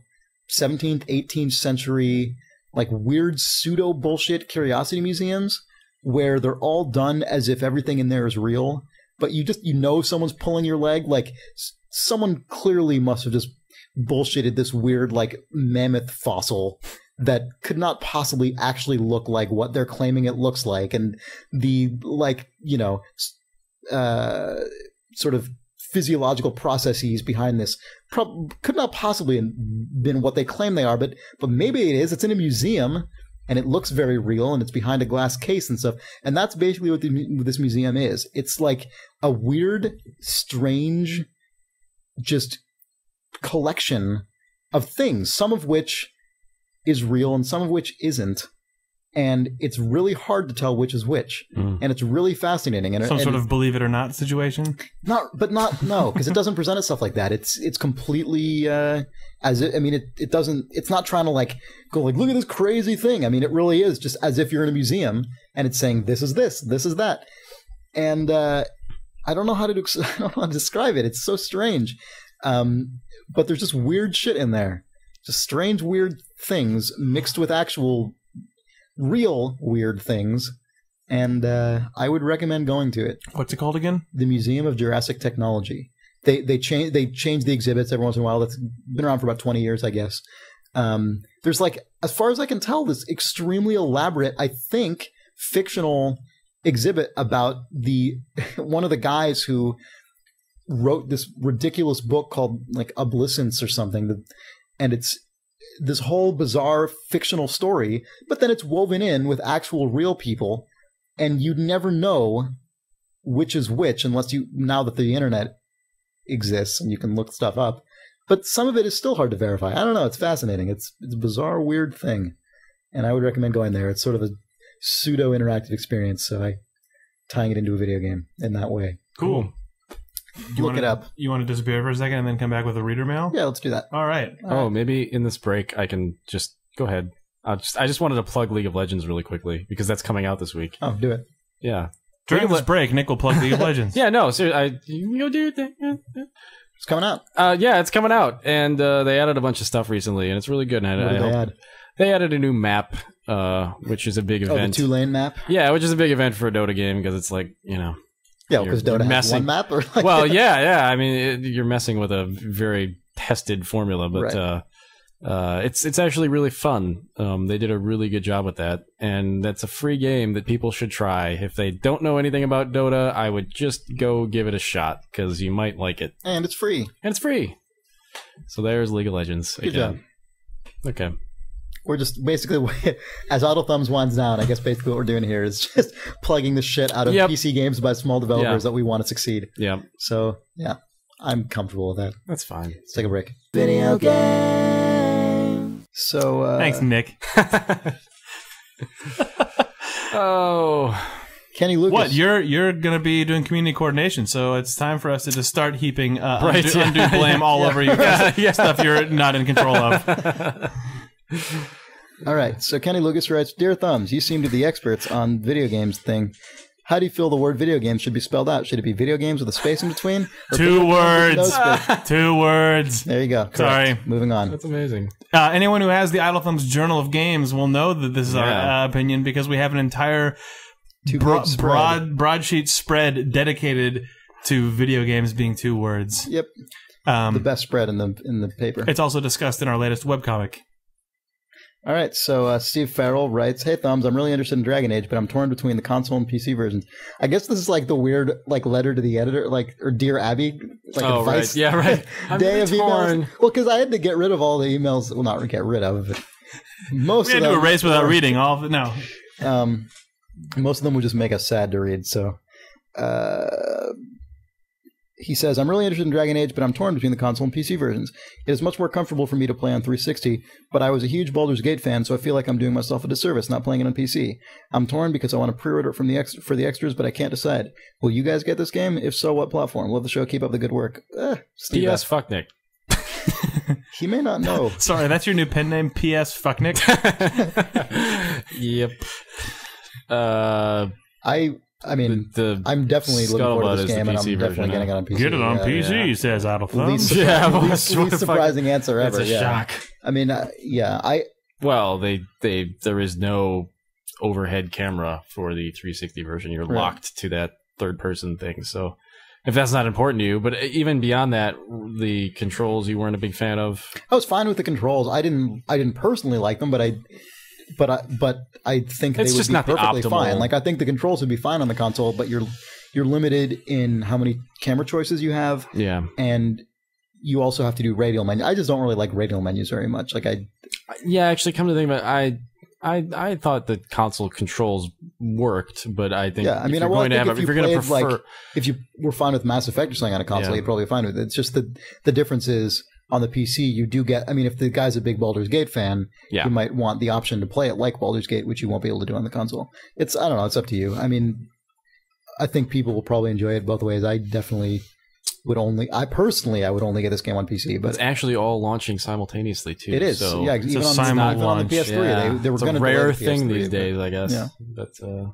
17th, 18th century like weird pseudo bullshit curiosity museums where they're all done as if everything in there is real, but you just you know someone's pulling your leg like someone clearly must have just bullshitted this weird like mammoth fossil that could not possibly actually look like what they're claiming it looks like. And the like you know uh sort of physiological processes behind this prob- could not possibly been what they claim they are but but maybe it is. It's in a museum and it looks very real and it's behind a glass case and stuff. And that's basically what, the, this museum is. It's like a weird strange just collection of things some of which is real and some of which isn't. And it's really hard to tell which is which. Mm. and it's really fascinating. And, Some and sort of believe it or not situation. not but not no because it doesn't present itself like that. It's it's completely uh as it, i mean it, it doesn't it's not trying to like go like look at this crazy thing. I mean it really is just as if you're in a museum and it's saying this is this this is that. And uh i don't know how to ex- i don't know how to describe it. It's so strange. Um but there's just weird shit in there. Just strange weird things mixed with actual real weird things and uh, I would recommend going to it. What's it called again? The Museum of Jurassic Technology. They they change they change the exhibits every once in a while. That's been around for about twenty years, I guess. Um, there's like, as far as I can tell, this extremely elaborate, I think, fictional exhibit about the one of the guys who wrote this ridiculous book called like Obliscence or something, that- and it's this whole bizarre fictional story, but then it's woven in with actual real people, and you'd never know which is which unless you now that the internet exists and you can look stuff up. But some of it is still hard to verify. I don't know. It's fascinating. It's it's a bizarre, weird thing, and I would recommend going there. It's sort of a pseudo interactive experience. So I tying it into a video game in that way. Cool. You Look wanna, it up. You want to disappear for a second and then come back with a reader mail? Yeah, let's do that. All right. Oh, maybe in this break I can just go ahead. I just I just wanted to plug League of Legends really quickly because that's coming out this week. Oh, do it. Yeah. During League of this break, Nick will plug League of Legends. Yeah, no, seriously, I you go do your thing. Yeah, yeah. It's coming out. Uh, yeah, it's coming out, and uh, they added a bunch of stuff recently, and it's really good. And What I did they hope- add? they added a new map, uh, which is a big Oh, event. two lane map. yeah, which is a big event for a Dota game because it's like you know. Yeah, because Dota has one map. Or like Well, yeah, yeah. I mean, it, you're messing with a very tested formula, but Right. uh, uh, it's it's actually really fun. Um, they did a really good job with that, and that's a free game that people should try. If they don't know anything about Dota, I would just go give it a shot because you might like it, and it's free. and it's free. So there's League of Legends. Good again. Okay. We're just basically as Auto Thumbs winds down. I guess basically what we're doing here is just plugging the shit out of Yep. PC games by small developers Yeah. that we want to succeed. Yeah, So yeah, I'm comfortable with that. that's fine. Let's take a break. Video game. So uh, Thanks, Nick. oh, Kenny Lucas. What you're you're gonna be doing community coordination, so it's time for us to just start heaping uh, Right, undue, yeah. undue blame all over you Yeah, yeah. stuff you're not in control of. All right. So Kenny Lucas writes, "Dear Thumbs, you seem to be the experts on video games thing. How do you feel the word video game should be spelled out? Should it be video games with a space in between? Two video no words. Two words. There you go. Correct. Sorry. Moving on. that's amazing. Uh, anyone who has the Idle Thumbs Journal of Games will know that this is our uh, opinion because we have an entire Too bro- spread. broad broadsheet spread dedicated to video games being two words. Yep. Um, The best spread in the in the paper. it's also discussed in our latest webcomic. All right, so uh, Steve Farrell writes, "Hey Thumbs, I'm really interested in Dragon Age, but I'm torn between the console and PC versions. I guess this is like the weird like letter to the editor, like or dear Abby, like oh, advice. right. Yeah, right. Day of torn. emails. Well, because I had to get rid of all the emails. Well, not get rid of. But most We had of to them. erase without reading all of it. No. Um, most of them would just make us sad to read. So, uh, he says, I'm really interested in Dragon Age, but I'm torn between the console and PC versions. It is much more comfortable for me to play on 360, but I was a huge Baldur's Gate fan, so I feel like I'm doing myself a disservice not playing it on PC. I'm torn because I want to pre-order it from the ex- for the extras, but I can't decide. Will you guys get this game? If so, what platform? Love the show. Keep up the good work. Eh, Steve P.S. F. Fuck He may not know. Sorry, that's your new pen name, P.S. Fuck Nick. yep. Uh, I. I mean, the I'm definitely looking forward to this the game, and I'm definitely version, getting it on PC. Get it on Yeah, PC, yeah. says Idle Least, Thumbs. surpri- Yeah, well, least, least the fuck? surprising answer That's ever. a yeah. shock. I mean, uh, yeah, I Well, they they there is no overhead camera for the 360 version. You're Right. locked to that third person thing. So if that's not important to you, but even beyond that, the controls you weren't a big fan of. I was fine with the controls. I didn't I didn't personally like them, but I but I but I think It's they would just be not perfectly fine. Like I think the controls would be fine on the console, but you're you're limited in how many camera choices you have, Yeah, and you also have to do radial menu. I just don't really like radial menus very much. Like I yeah. Actually, come to think of it, I. I, I thought the console controls worked, but I think Yeah, I if mean, you're well, I going to have if if you you're going to prefer like, if you were fine with Mass Effect or something on a console, Yeah. you'd probably be fine with it. It's just the the difference is on the PC you do get. I mean, if the guy's a big Baldur's Gate fan, Yeah. you might want the option to play it like Baldur's Gate, which you won't be able to do on the console. It's I don't know. It's up to you. I mean, I think people will probably enjoy it both ways. I definitely would only. I personally, I would only get this game on PC, but it's actually all launching simultaneously too. it is. So yeah, even on, simul even on the PS3, yeah. they, they were it's a going to rare the thing PS3, these but- days, I guess. Yeah. But uh,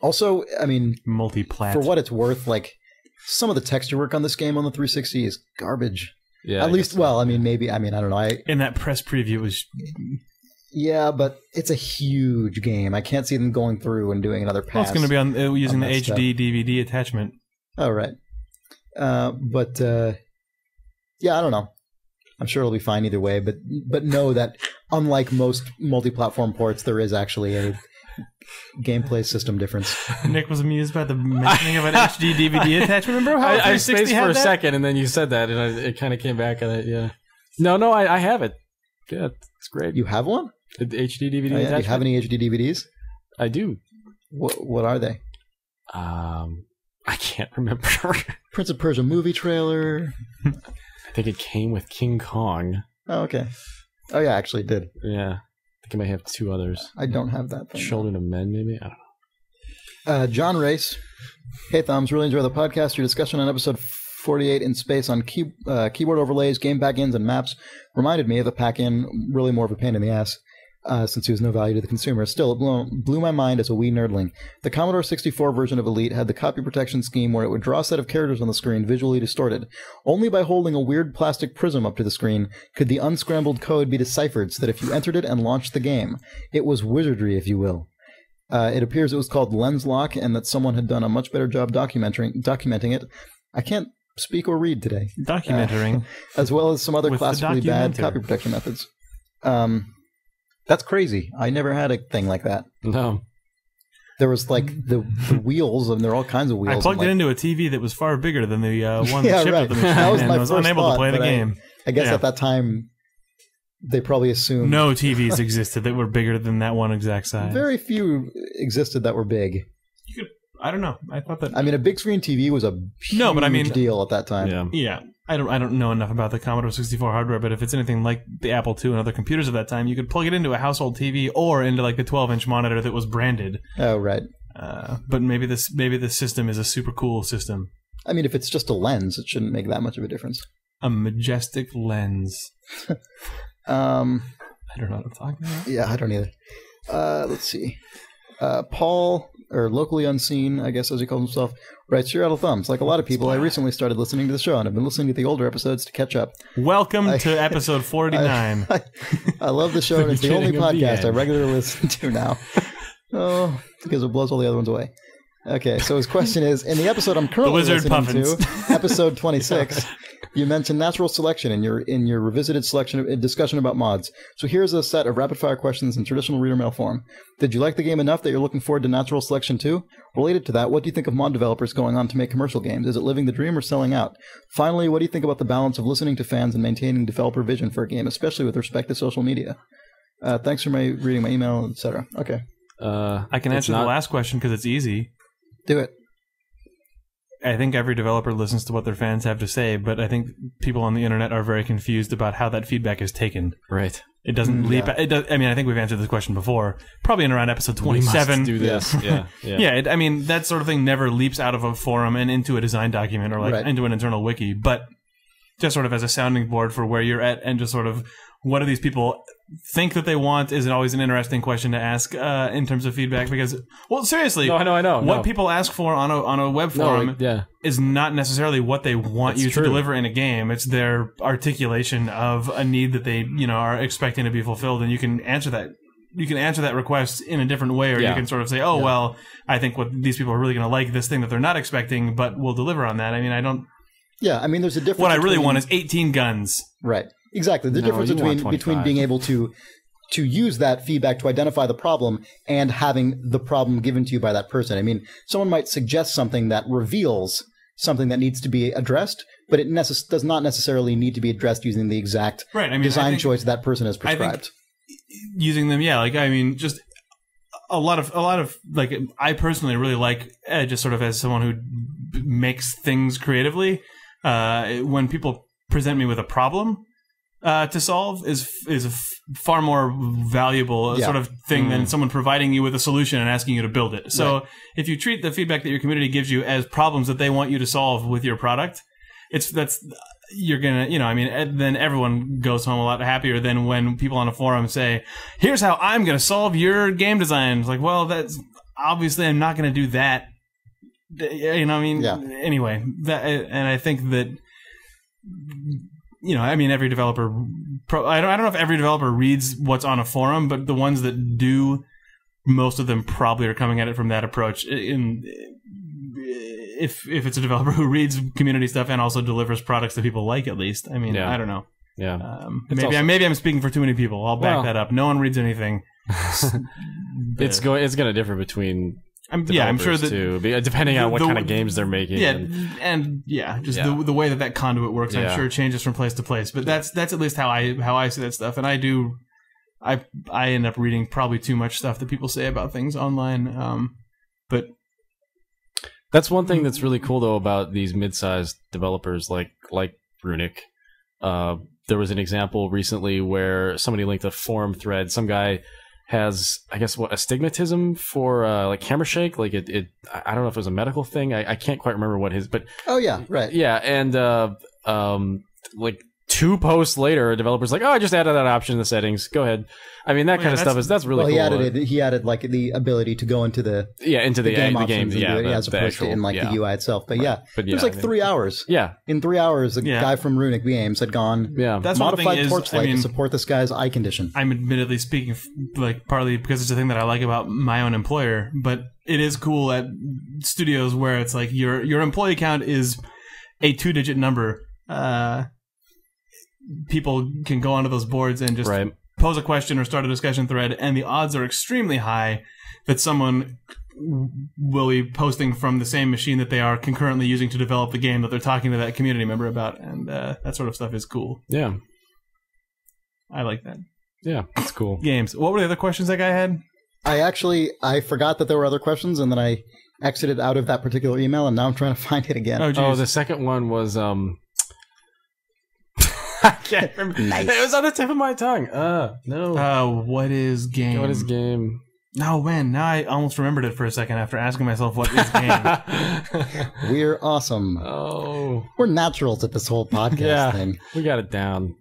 Also, I mean, Multi-plat. for what it's worth, like some of the texture work on this game on the 360 is garbage. Yeah, At I least, so. well, I mean, maybe. I mean, I don't know. I in that press preview was Yeah, but it's a huge game. I can't see them going through and doing another pass. Well, it's going to be on uh, using on the that stuff. HD DVD attachment. Oh, right. Uh, but uh, yeah, I don't know. I'm sure it'll be fine either way. But but know that unlike most multi-platform ports, there is actually a gameplay system difference. Nick was amused by the mentioning of an HD DVD attachment. Remember how I, I spaced had for a that? second, and then you said that, and I, it kind of came back. And I, yeah, no, no, I, I have it. Yeah, it's great. You have one? The HD DVD Oh, yeah. Do you have any HD DVDs? I do. What what are they? Um, I can't remember. Prince of Persia movie trailer. I think it came with King Kong. Oh, okay. Oh yeah, actually it did. Yeah, I think I may have two others. I don't have that thing. Children of Men, maybe. I don't know. Uh, John Race. Hey, Thumbs. Really enjoy the podcast. Your discussion on episode 48 in space on key, uh, keyboard overlays, game backends, and maps reminded me of the pack in, really more of a pain in the ass. Uh, since he was no value to the consumer. Still, it blew, blew my mind as a wee nerdling. The Commodore 64 version of Elite had the copy protection scheme where it would draw a set of characters on the screen visually distorted. Only by holding a weird plastic prism up to the screen could the unscrambled code be deciphered so that if you entered it and launched the game, it was wizardry, if you will. Uh, it appears it was called Lenslok, and that someone had done a much better job documenting documenting it. I can't speak or read today, Documenting. as well as some other With classically bad copy protection methods. Um, that's crazy. I never had a thing like that. No. There was like the, the wheels, and there are all kinds of wheels. I plugged and, it like, into a TV that was far bigger than the uh, one Yeah, that shipped right. with the machine, That was and my I was first unable thought, to play the but I- game. I guess yeah. at that time, they probably assumed No TVs existed that were bigger than that one exact size. very few existed that were big. I don't know. I thought that. I mean, a big screen TV was a huge No, but I mean- deal at that time. Yeah. yeah, I don't. I don't know enough about the Commodore 64 hardware, but if it's anything like the Apple II and other computers of that time, you could plug it into a household TV or into like the 12-inch monitor that was branded. Oh, right. Uh, but maybe this maybe this system is a super cool system, I mean, if it's just a lens, it shouldn't make that much of a difference. a majestic lens. Um, I don't know what I'm talking about. yeah, I don't either. Uh, let's see. Uh, Paul, or locally unseen, I guess as he calls himself, writes Seattle Thumbs. Like a lot of people, I recently started listening to the show, and I've been listening to the older episodes to catch up. Welcome I- to episode 49. I, I love the show, and it's the only of the podcast I regularly listen to now. Oh, because it blows all the other ones away. Okay, so his question is: In the episode I'm currently listening Puffins. to, episode 26, you mentioned natural selection in your in your revisited selection of, discussion about mods. So here's a set of rapid fire questions in traditional reader mail form. Did you like the game enough that you're looking forward to natural selection too? Related to that, what do you think of mod developers going on to make commercial games? Is it living the dream or selling out? Finally, what do you think about the balance of listening to fans and maintaining developer vision for a game, especially with respect to social media? Uh, thanks for my reading my email, etc. Okay, Uh, I can it's answer not- the last question because it's easy. do it. I think every developer listens to what their fans have to say, but I think people on the internet are very confused about how that feedback is taken. Right. It doesn't Mm, leap. yeah. It does, I mean, I think we've answered this question before, probably in around episode We must twenty-seven. do this. Yeah. Yeah. yeah, it, I mean that sort of thing never leaps out of a forum and into a design document or like Right. into an internal wiki, but just sort of as a sounding board for where you're at and just sort of what do these people think that they want is it always an interesting question to ask uh, in terms of feedback because well seriously No, I know. I know. what no. people ask for on a on a web No, forum like, yeah. is not necessarily what they want That's you true. to deliver in a game. It's their articulation of a need that they, you know, are expecting to be fulfilled, and you can answer that. You can answer that request in a different way, or Yeah. you can sort of say, "Oh, well, I think what these people are really going to like this thing that they're not expecting, but we'll deliver on that." I mean, I don't. Yeah, I mean, there's a difference. What I really between- want is 18 guns. Right. Exactly. The No, difference between between being able to to use that feedback to identify the problem and having the problem given to you by that person. I mean, someone might suggest something that reveals something that needs to be addressed, but it necess- does not necessarily need to be addressed using the exact Right. I mean, I design think choice that person has I prescribed. using them, yeah. Like, I mean, just a lot of a lot of like I personally really like uh, just sort of as someone who makes things creatively. Uh, when people present me with a problem uh, to solve, is is a f- far more valuable Yeah. sort of thing than someone providing you with a solution and asking you to build it. So Right. if you treat the feedback that your community gives you as problems that they want you to solve with your product, it's that's you're gonna you know i mean then everyone goes home a lot happier than when people on a forum say here's how i'm gonna solve your game design it's like well that's obviously i'm not gonna do that you know i mean Yeah. anyway that and i think that you know, I mean, every developer. Pro, I don't. I don't know if every developer reads what's on a forum, but the ones that do, most of them probably are coming at it from that approach. In if if it's a developer who reads community stuff and also delivers products that people like, at least. I mean, Yeah. I don't know. Yeah. Um, maybe also- I maybe I'm speaking for too many people. I'll back Well- that up. No one reads anything. it's going. It's going to differ between. I'm, yeah, I'm sure that too, depending on what the- kind of games they're making. Yeah, and- and yeah, just Yeah. the the way that that conduit works, I'm sure it changes from place to place. But that's that's at least how I how I see that stuff, and I do, I I end up reading probably too much stuff that people say about things online. Um, but That's one thing that's really cool though about these mid-sized developers like like Runic. Uh, there was an example recently where somebody linked a forum thread. Some guy has, I guess, what astigmatism for uh, like camera shake. Like it, it, I don't know if it was a medical thing. I, I can't quite remember what his, but Oh yeah, right. yeah, and uh, um, like two posts later, a developer's like, "Oh, I just added that option in the settings. Go ahead." I mean, that Well, kind yeah, of stuff is that's really well, he cool. added it. He added like the ability to go into the, yeah, into the, the game the options game, yeah, do it, the, as opposed actual, to in like yeah. the UI itself. But yeah, But it was like I mean- three hours. Yeah, In three hours, a Yeah. guy from Runic Games had gone yeah, that's one thing modified is, Torchlight I mean, to support this guy's eye condition. I'm admittedly speaking like partly because it's a thing that I like about my own employer, but it is cool at studios where it's like your your employee count is a two digit number. Uh, people can go onto those boards and just right. pose a question or start a discussion thread, and the odds are extremely high that someone will be posting from the same machine that they are concurrently using to develop the game that they're talking to that community member about, and uh, that sort of stuff is cool. Yeah, I like that. yeah, it's cool. Games. What were the other questions that guy had? I actually I forgot that there were other questions, and then I exited out of that particular email, and now I'm trying to find it again. Oh, Oh, the second one was um. I can't remember. Nice. It was on the tip of my tongue. Uh, no. Uh, what is game? what is game? Now when? Now I almost remembered it for a second after asking myself what is game. We're awesome. oh, We're naturals at this whole podcast Yeah. thing. we got it down.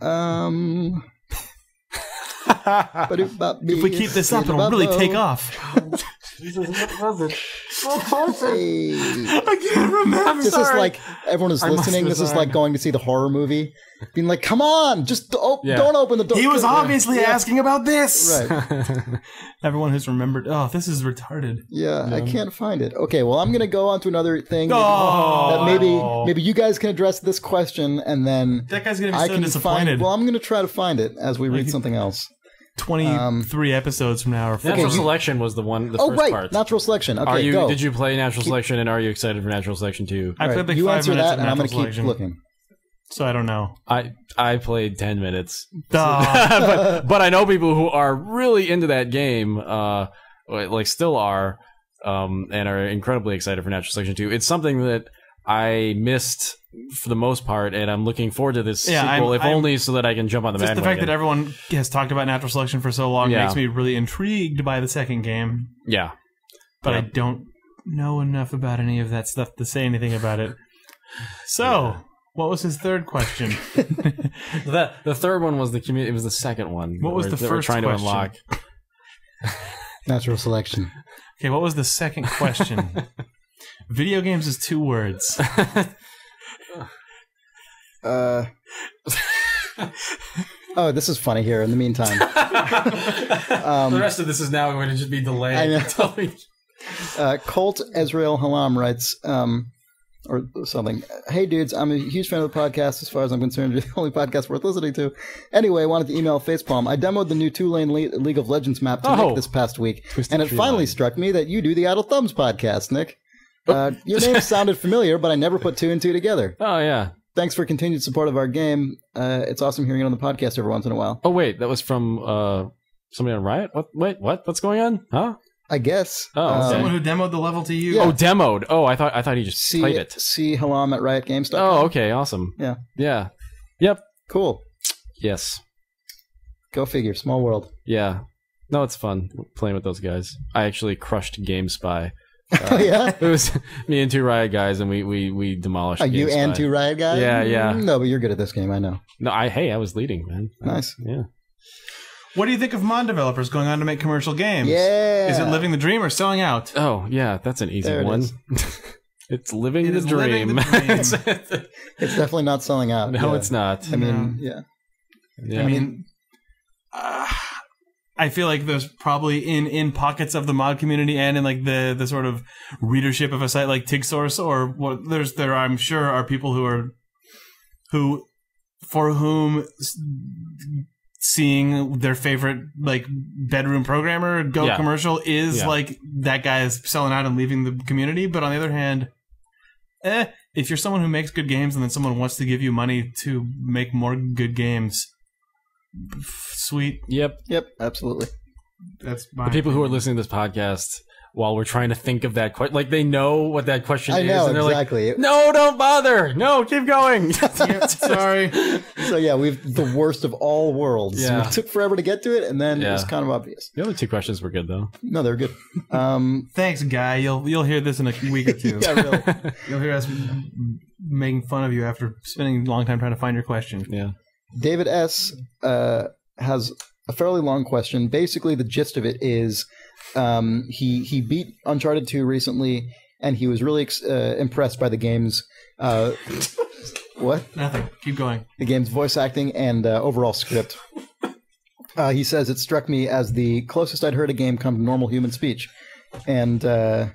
Um, but if, if we keep this up, it'll really take off. Hey. I can't remember. This is like everyone is I listening. This is like going to see the horror movie, being like, "Come on, just oh, Yeah. don't open the door." he was obviously Yeah. asking about this. right. Everyone who's remembered. Oh, this is retarded. Yeah, I can't find it. Okay, well, I'm gonna go on to another thing Oh. that maybe maybe you guys can address this question, and then That guy's gonna be I so can disappointed. find. Well, I'm gonna try to find it as we read Like- something else. Twenty-three episodes from now. Or Natural you- selection was the one. The Oh, first right, part. natural selection. Okay, are you? go. Did you play natural selection? And are you excited for natural selection too? I All played like you five answer minutes that, and I'm gonna keep looking. So I don't know. I I played ten minutes. Duh. but but I know people who are really into that game, uh, like still are, um, and are incredibly excited for Natural Selection Two. It's something that I missed for the most part, and I'm looking forward to this Yeah, sequel, I'm- if I'm- only so that I can jump on the Just the bandwagon. fact that everyone has talked about natural selection for so long Yeah. makes me really intrigued by the second game, yeah, but I don't know enough about any of that stuff to say anything about it. So, what was his third question? the the third one was the community. It was the second one. What was the we're- that we're first trying question? to unlock? Natural selection. okay, what was the second question? Video games is two words. Uh. oh, this is funny. Here, in the meantime, the rest of this is now going to just be delayed. I know. until we- uh, Colt Ezrael Halam writes, um, or something. Hey, dudes, I'm a huge fan of the podcast. As far as I'm concerned, you're the only podcast worth listening to. Anyway, I wanted to email Facepalm. I demoed the new two lane Le- League of Legends map to Oh. Nick this past week, and it finally Line. struck me that you do the Idle Thumbs podcast, Nick. Uh, your name sounded familiar, but I never put two and two together. Oh yeah. Thanks for continued support of our game. Uh, it's awesome hearing it on the podcast every once in a while. Oh wait, that was from uh somebody on Riot. What? Wait, what? What's going on? Huh? I guess. Oh, Um. Someone who demoed the level to you. Yeah. Oh, demoed. Oh, I thought I thought he just see, played it. see Halam at Riot Games. Oh, okay, awesome. Yeah. Yeah. Yep. Cool. Yes. Go figure. Small world. Yeah. No, it's fun playing with those guys. I actually crushed GameSpy. oh yeah. It was me and two Riot guys, and we we we demolished. Are you GameSpy. and two Riot guys? Yeah, yeah. Mm, No, but you're good at this game. I know. No, I hey, I was leading, man. Nice. Yeah. What do you think of mod developers going on to make commercial games? Yeah. Is it living the dream or selling out? Oh yeah, that's an easy There it one. is. It's living It the is living dream. the dream. It's- It's definitely not selling out. no, Yeah. it's not. I mean, yeah. Yeah. I mean, uh, I feel like there's probably in in pockets of the mod community and in like the the sort of readership of a site like TigSource or what there's there I'm sure are people who are who for whom seeing their favorite like bedroom programmer go Yeah. commercial is Yeah. like that guy is selling out and leaving the community but on the other hand eh if you're someone who makes good games and then someone wants to give you money to make more good games sweet yep. Yep, absolutely. that's my The people who are listening to this podcast while we're trying to think of that question, like they know what that question I is, know and they're exactly. like, "No, don't bother. No, keep going." Yeah, sorry so yeah, we've the worst of all worlds. Yeah. It took forever to get to it, and then it was kind of obvious. the other two questions were good though. No, they're good. Um, thanks guy you'll you'll hear this in a week or two yeah, really. you'll hear us making fun of you after spending a long time trying to find your question Yeah. David S. Uh, has a fairly long question. Basically, the gist of it is um, he he beat Uncharted 2 recently, and he was really ex- uh, impressed by the game's uh, what nothing keep going the game's voice acting and uh, overall script. Uh, he says it struck me as the closest I'd heard a game come to normal human speech, and uh,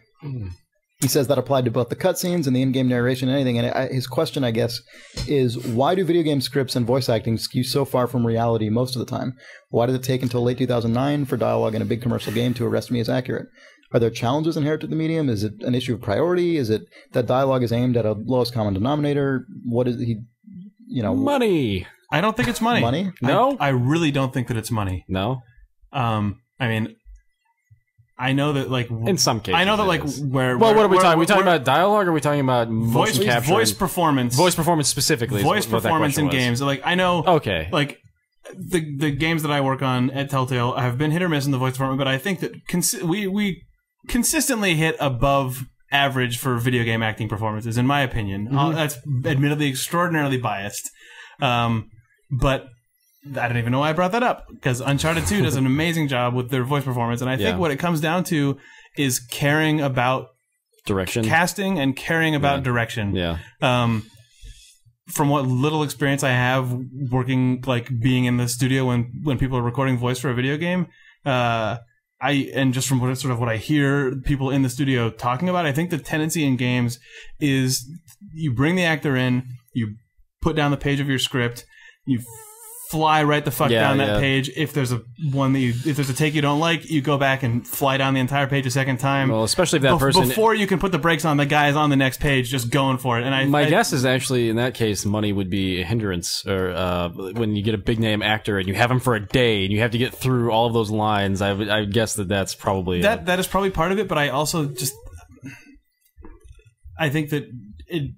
he says that applied to both the cutscenes and the in-game narration and anything. And I, his question, I guess, is why do video game scripts and voice acting skew so far from reality most of the time? Why did it take until late 2009 for dialogue in a big commercial game to arrest me as accurate? Are there challenges inherent to the medium? Is it an issue of priority? Is it that dialogue is aimed at a lowest common denominator? What is he? You know, Money. I don't think it's money Money? I- No? I, really don't think that it's money No. um I mean I know that like In some cases, I know that like is. where Well, what are we where- talking? Are we talking where- about dialogue, or are we talking about voice capture? voice performance voice performance specifically. voice performance in was. games like I know Okay. like the the games that I work on at Telltale have been hit or miss in the voice department, but I think that we we consistently hit above average for video game acting performances, in my opinion. Uh, that's admittedly extraordinarily biased, um, but. I don't even know why I brought that up because Uncharted 2 does an amazing job with their voice performance. And I think Yeah. what it comes down to is caring about Direction. casting and caring about Yeah. direction yeah. um, from what little experience I have working, like being in the studio when when people are recording voice for a video game, uh, I and just from what sort of what I hear people in the studio talking about, I think the tendency in games is you bring the actor in, you put down the page of your script, you fly right the fuck Yeah, down that yeah. page. If there's a one that you, if there's a take you don't like, you go back and fly down the entire page a second time. Well, especially if that Bef- person. before you can put the brakes on, the guy is on the next page just going for it. And I, my I, guess is actually in that case, money would be a hindrance. Or uh, when you get a big name actor and you have him for a day and you have to get through all of those lines, I I guess that that's probably that a, that is probably part of it, but I also just I think that it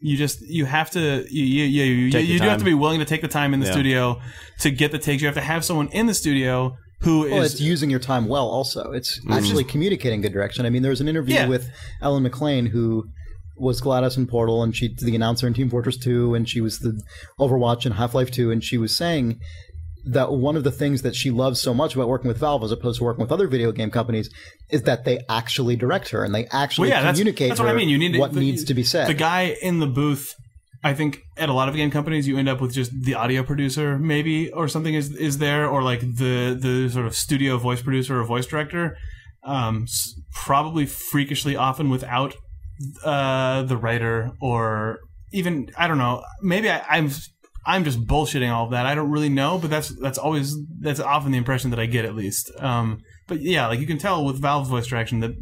you just you have to you you you, you, you do have to be willing to take the time in the Yeah. studio to get the takes. You have to have someone in the studio who is Well, it's using your time well. Also, it's mm-hmm. actually communicating good direction. I mean, there was an interview Yeah. with Ellen McLain who was GLaDOS in Portal, and she's the announcer in Team Fortress 2, and she was the Overwatch in Half Life 2, and she was saying that one of the things that she loves so much about working with Valve as opposed to working with other video game companies is that they actually direct her and they actually Well, yeah, communicate that's what I mean. You need to- what the- needs to be said. the guy in the booth i think at a lot of game companies you end up with just the audio producer maybe or something is is there or like the the sort of studio voice producer or voice director um s- probably freakishly often without uh the writer or even i don't know maybe I, i'm i'm just bullshitting all of that i don't really know but that's that's always that's often the impression that i get at least um but yeah like you can tell with valve's voice direction that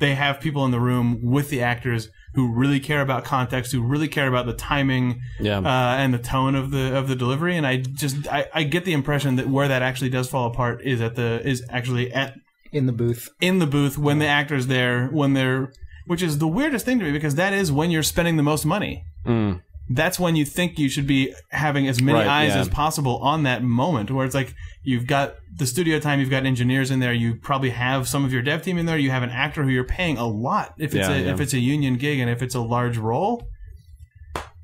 they have people in the room with the actors who really care about context, who really care about the timing yeah. uh, and the tone of the of the delivery. And I just I, I get the impression that where that actually does fall apart is at the is actually at in the booth. in the booth when the actor's there when they're which is the weirdest thing to me because that is when you're spending the most money. Mm. That's when you think you should be having as many Right, eyes yeah. as possible on that moment where it's like you've got the studio time, you've got engineers in there, you probably have some of your dev team in there, you have an actor who you're paying a lot if it's Yeah, a yeah. if it's a union gig and if it's a large role.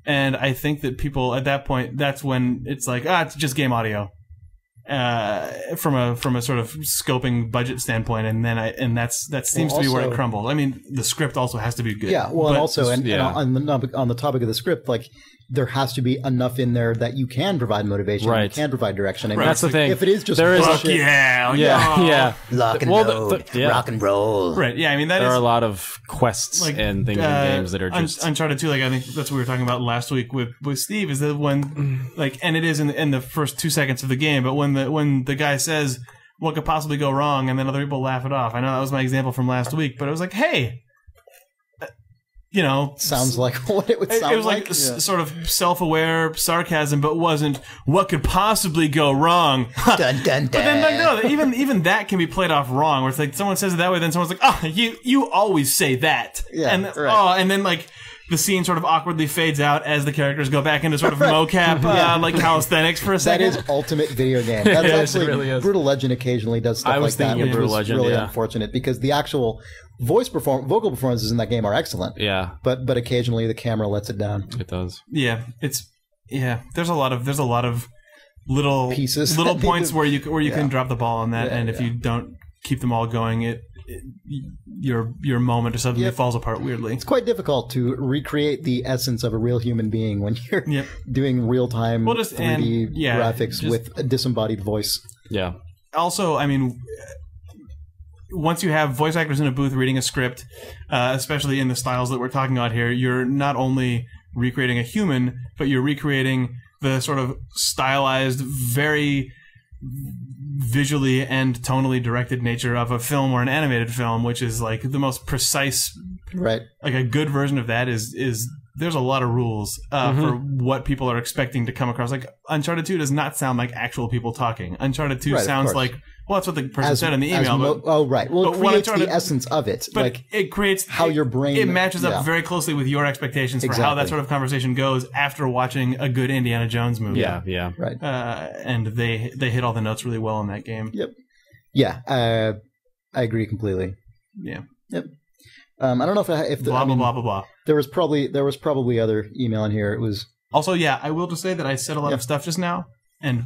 And I think that people at that point, that's when it's like, ah, it's just game audio. Uh, from a from a sort of scoping budget standpoint, and then I and that's that seems Well, to be where it also- crumbled. I mean, the script also has to be good. Yeah, well, and But- also, and, yeah. and on the on the topic of the script, like there has to be enough in there that you can provide motivation, Right. You can provide direction. I mean, That's the thing. If it is just There is- Fuck bullshit, yeah, yeah, yeah. lock and Well, the- load, the- yeah. rock and roll. right. Yeah, I mean that There is are a lot of quests like and things uh, in games that are just Uncharted 2 like I think that's what we were talking about last week with with Steve is that when like and it is in, in the first 2 seconds of the game but when the when the guy says what could possibly go wrong and then other people laugh it off. I know that was my example from last week but it was like hey you know Sounds like what it would it, sound it was like, like. s- Yeah. sort of self-aware sarcasm but wasn't what could possibly go wrong Dun, dun, dun. But then, like, no, even even that can be played off wrong. Where it's like someone says it that way, then someone's like, "Oh, you you always say that." Yeah, and right. oh, and then like the scene sort of awkwardly fades out as the characters go back into sort of mocap uh, like calisthenics for a That second. is ultimate video game. That's Yes, it actually really is. Brutal Legend occasionally does stuff I was like that, thinking of which Brutal was Legend, really yeah. unfortunate because the actual voice perform vocal performances in that game are excellent, yeah, but but occasionally the camera lets it down. it does. yeah, it's yeah. There's a lot of there's a lot of little Pieces little points where you where you can drop the ball on that, Yeah, and if yeah. you don't keep them all going, it, it your your moment or something Yep. falls apart weirdly. It's quite difficult to recreate the essence of a real human being when you're Yep. doing real time Well, just- 3D and, yeah, graphics just- with a disembodied voice. Yeah, also, I mean, once you have voice actors in a booth reading a script, uh, especially in the styles that we're talking about here, you're not only recreating a human, but you're recreating the sort of stylized, very visually and tonally directed nature of a film or an animated film, which is like the most precise Right. like a good version of that is is there's a lot of rules uh, Mm-hmm. for what people are expecting to come across. Like Uncharted Two does not sound like actual people talking. Uncharted Two Right, sounds like well, that's what the person As, said in the email, mo- but, oh, right. Well, but it creates the to- essence of it. but like it creates how your brain- It matches up yeah. very closely with your expectations for how that sort of conversation goes after watching a good Indiana Jones movie. yeah, yeah. right. uh, and they they hit all the notes really well in that game. Yep. Yeah. Uh, I agree completely. Yeah, Um, I don't know if I, if the, blah I mean, blah blah blah blah. there was probably there was probably other email in here. It was Also, yeah, I will just say that I said a lot Yeah. of stuff just now, and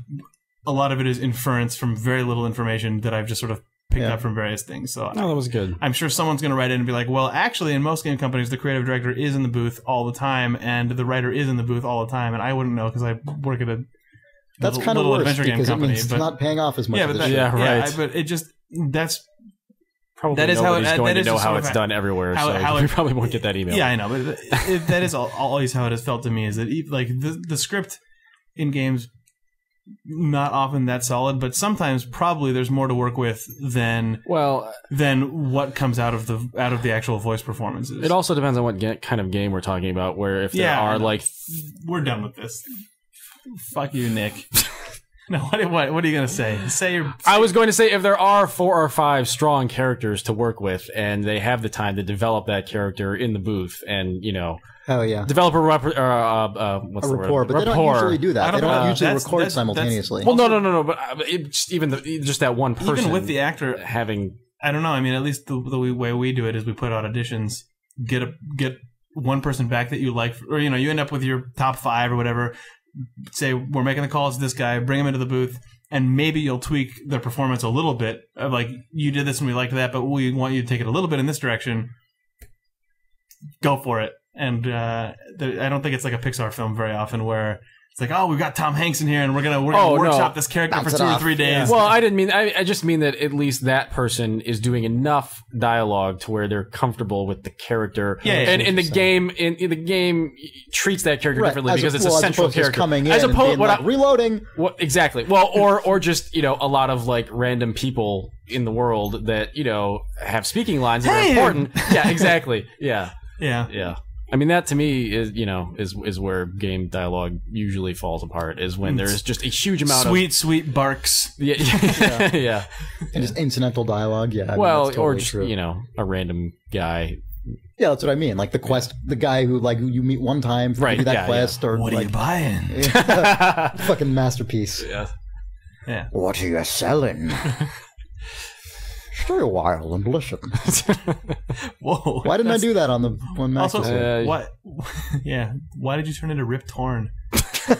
a lot of it is inference from very little information that I've just sort of picked Yeah. up from various things. So No, that was good. I'm sure someone's going to write in and be like, "Well, actually, in most game companies, the creative director is in the booth all the time, and the writer is in the booth all the time." And I wouldn't know because I work at a that's little, kind of little worse adventure game because company. it's but not paying off as much yeah, but it that, should. Yeah, yeah, right. I- but it just that's Probably That is how it- nobody's that going is to know how it's done everywhere, how- so how we it- probably won't get that email. Yeah, I know, but it, it, that is al- always how it has felt to me. Is that e- like the the script in games not often that solid, but sometimes probably there's more to work with than Well, than what comes out of the out of the actual voice performances. it also depends on what ga- kind of game we're talking about. Where if there Yeah, are like We're done with this. Fuck you, Nick. no, what, what what are you gonna say? Say your I was going to say if there are four or five strong characters to work with, and they have the time to develop that character in the booth, and you know, Oh yeah, developer a rep- uh, uh, what's a the rapport, word? but they don't usually do I that. don't They don't know. usually That's- record that's- that's- simultaneously. Well, no, no, no, no. But uh, it, just even the, just that one person, even with the actor. having I don't know. I mean, at least the, the way we do it is we put out auditions, get a get one person back that you like, or you know, you end up with your top five or whatever. Say we're making the calls to this guy, bring him into the booth, and maybe you'll tweak their performance a little bit. Like you did this and we liked that, but we want you to take it a little bit in this direction. Go for it. And uh, there, I don't think it's like a Pixar film very often where it's like, oh, we've got Tom Hanks in here, and we're gonna we're gonna Oh, no. workshop this character Bounce for it two or three days. well, I didn't mean. I, I just mean that at least that person is doing enough dialogue to where they're comfortable with the character. Yeah, yeah, and in the game, in, in the game treats that character Right, differently as because a- it's well, a central opposed character. coming in as opposed, being what like, I, reloading. What exactly? Well, or or just you know a lot of like random people in the world that you know have speaking lines that Hey! are important. yeah, exactly. Yeah, yeah, yeah. I mean that to me is you know is is where game dialogue usually falls apart is when mm. there is just a huge amount of sweet, sweet barks. of yeah yeah. yeah. And just incidental dialogue. Yeah. I well, that's totally or just true. you know a random guy. Yeah, that's what I mean. Like the quest, the guy who like who you meet one time for Right, that yeah, quest, or What are you buying? fucking masterpiece. yeah. What are you selling? Stay a while and listen. Whoa! Why didn't I do that on the one Max? Also. Uh, what? Yeah, why did you turn into Rip Torn?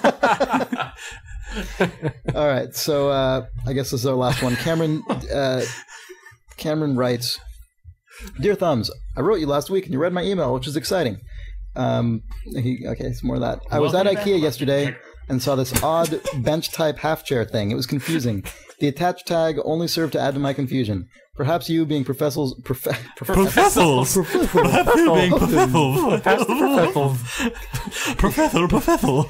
All right, so uh, I guess this is our last one. Cameron, uh, Cameron writes, "Dear Thumbs, I wrote you last week and you read my email, which is exciting." Um, he, okay, some more of that. I was at IKEA back. yesterday and saw this odd bench type half chair thing. It was confusing. The attached tag only served to add to my confusion. Perhaps you, being professors, prof- Professors. Perhaps you being professor. Professor, professor.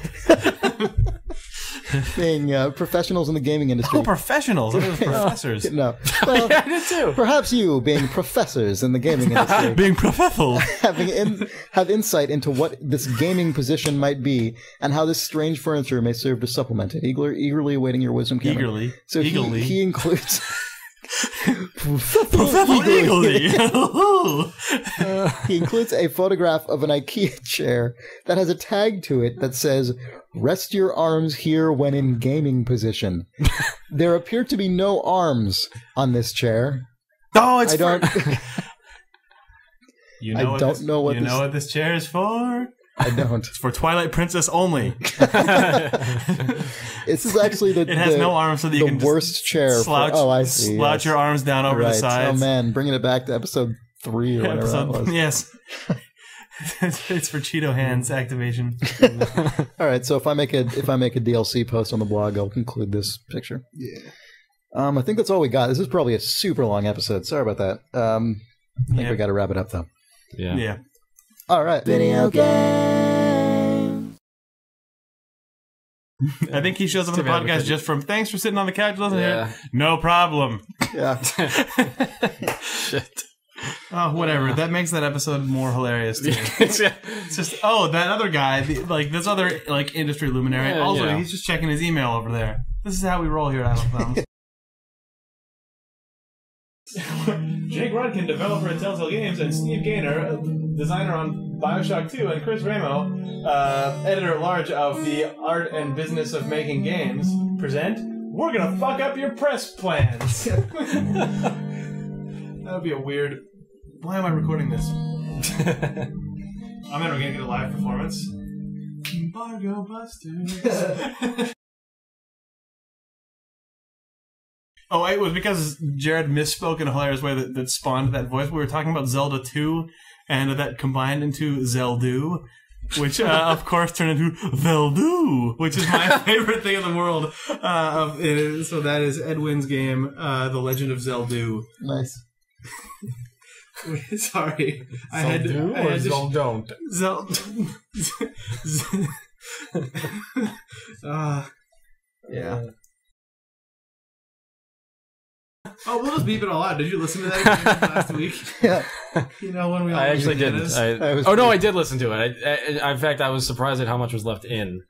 being uh, professionals in the gaming industry. Oh, professionals. Those are professors. no, well, I did too. perhaps you, being professors in the gaming industry, Being professor. having in, have insight into what this gaming position might be and how this strange furniture may serve to supplement it. Eagerly, eagerly awaiting your wisdom, Cameron. Eagerly. So he, Eagerly. he includes. He includes a photograph of an IKEA chair that has a tag to it that says "Rest your arms here when in gaming position." there appear to be no arms on this chair. oh, it's I don't. For, you I don't this, know what you this- know what this chair is for. I don't. It's for Twilight Princess only. This is actually the It has the, no arms, so that the you can just worst chair. for- oh, I see. Slouch yes. your arms down over right. the sides. Oh man, bringing it back to episode three or whatever that was. yes. it's for Cheeto hands activation. All right, so if I make a if I make a DLC post on the blog, I'll conclude this picture. Yeah. Um, I think that's all we got. This is probably a super long episode. Sorry about that. Um, I think Yeah. we got to wrap it up though. Yeah. Yeah. All right. Video game. I think he shows up on the podcast couldn't- just from thanks for sitting on the couch listening. Yeah. No problem. Yeah. Shit. Oh, whatever. That makes that episode more hilarious to me. It's- yeah. It's just oh, that other guy, the, like this other like industry luminary. Yeah, also, you he's just checking his email over there. This is how we roll here at Idle Thumbs. Jake Rodkin, developer at Telltale Games, and Steve Gaynor, designer on Bioshock 2, and Chris Remo, uh, editor at large of the art and business of making games, present. We're gonna fuck up your press plans. that would be a weird. Why am I recording this? I'm never gonna get a live performance. Embargo Busters. Oh, it was because Jared misspoke in a hilarious way that, that spawned that voice. We were talking about Zelda 2, and that combined into Zeldoo, which uh, of course turned into Veldu, which is my favorite thing in the world. Uh, of- it is- so that is Edwin's game, uh, The Legend of Zeldoo. Nice. Sorry, I had do I had to- don't? Zel. uh, yeah. Oh, we'll just beep it all out. Did you listen to that last week? Yeah. You know when we all I actually didn't. this? I, oh no, I did listen to it. I, I, in fact, I was surprised at how much was left in.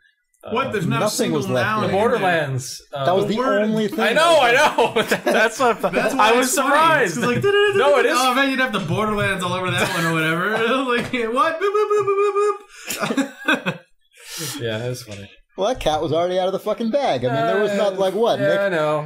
What? There's not a Nothing single was left noun in the in. Borderlands. Uh, That was the the word- only thing. I know, I know. That's what That's why I was surprised. It's like, no, it is. Oh, man, you'd have the Borderlands all over that one or whatever. like what? Boop, boop, boop, boop, boop, boop. Yeah, it was funny. Well, that cat was already out of the fucking bag. I mean, there was not like what, Yeah, Nick? I know.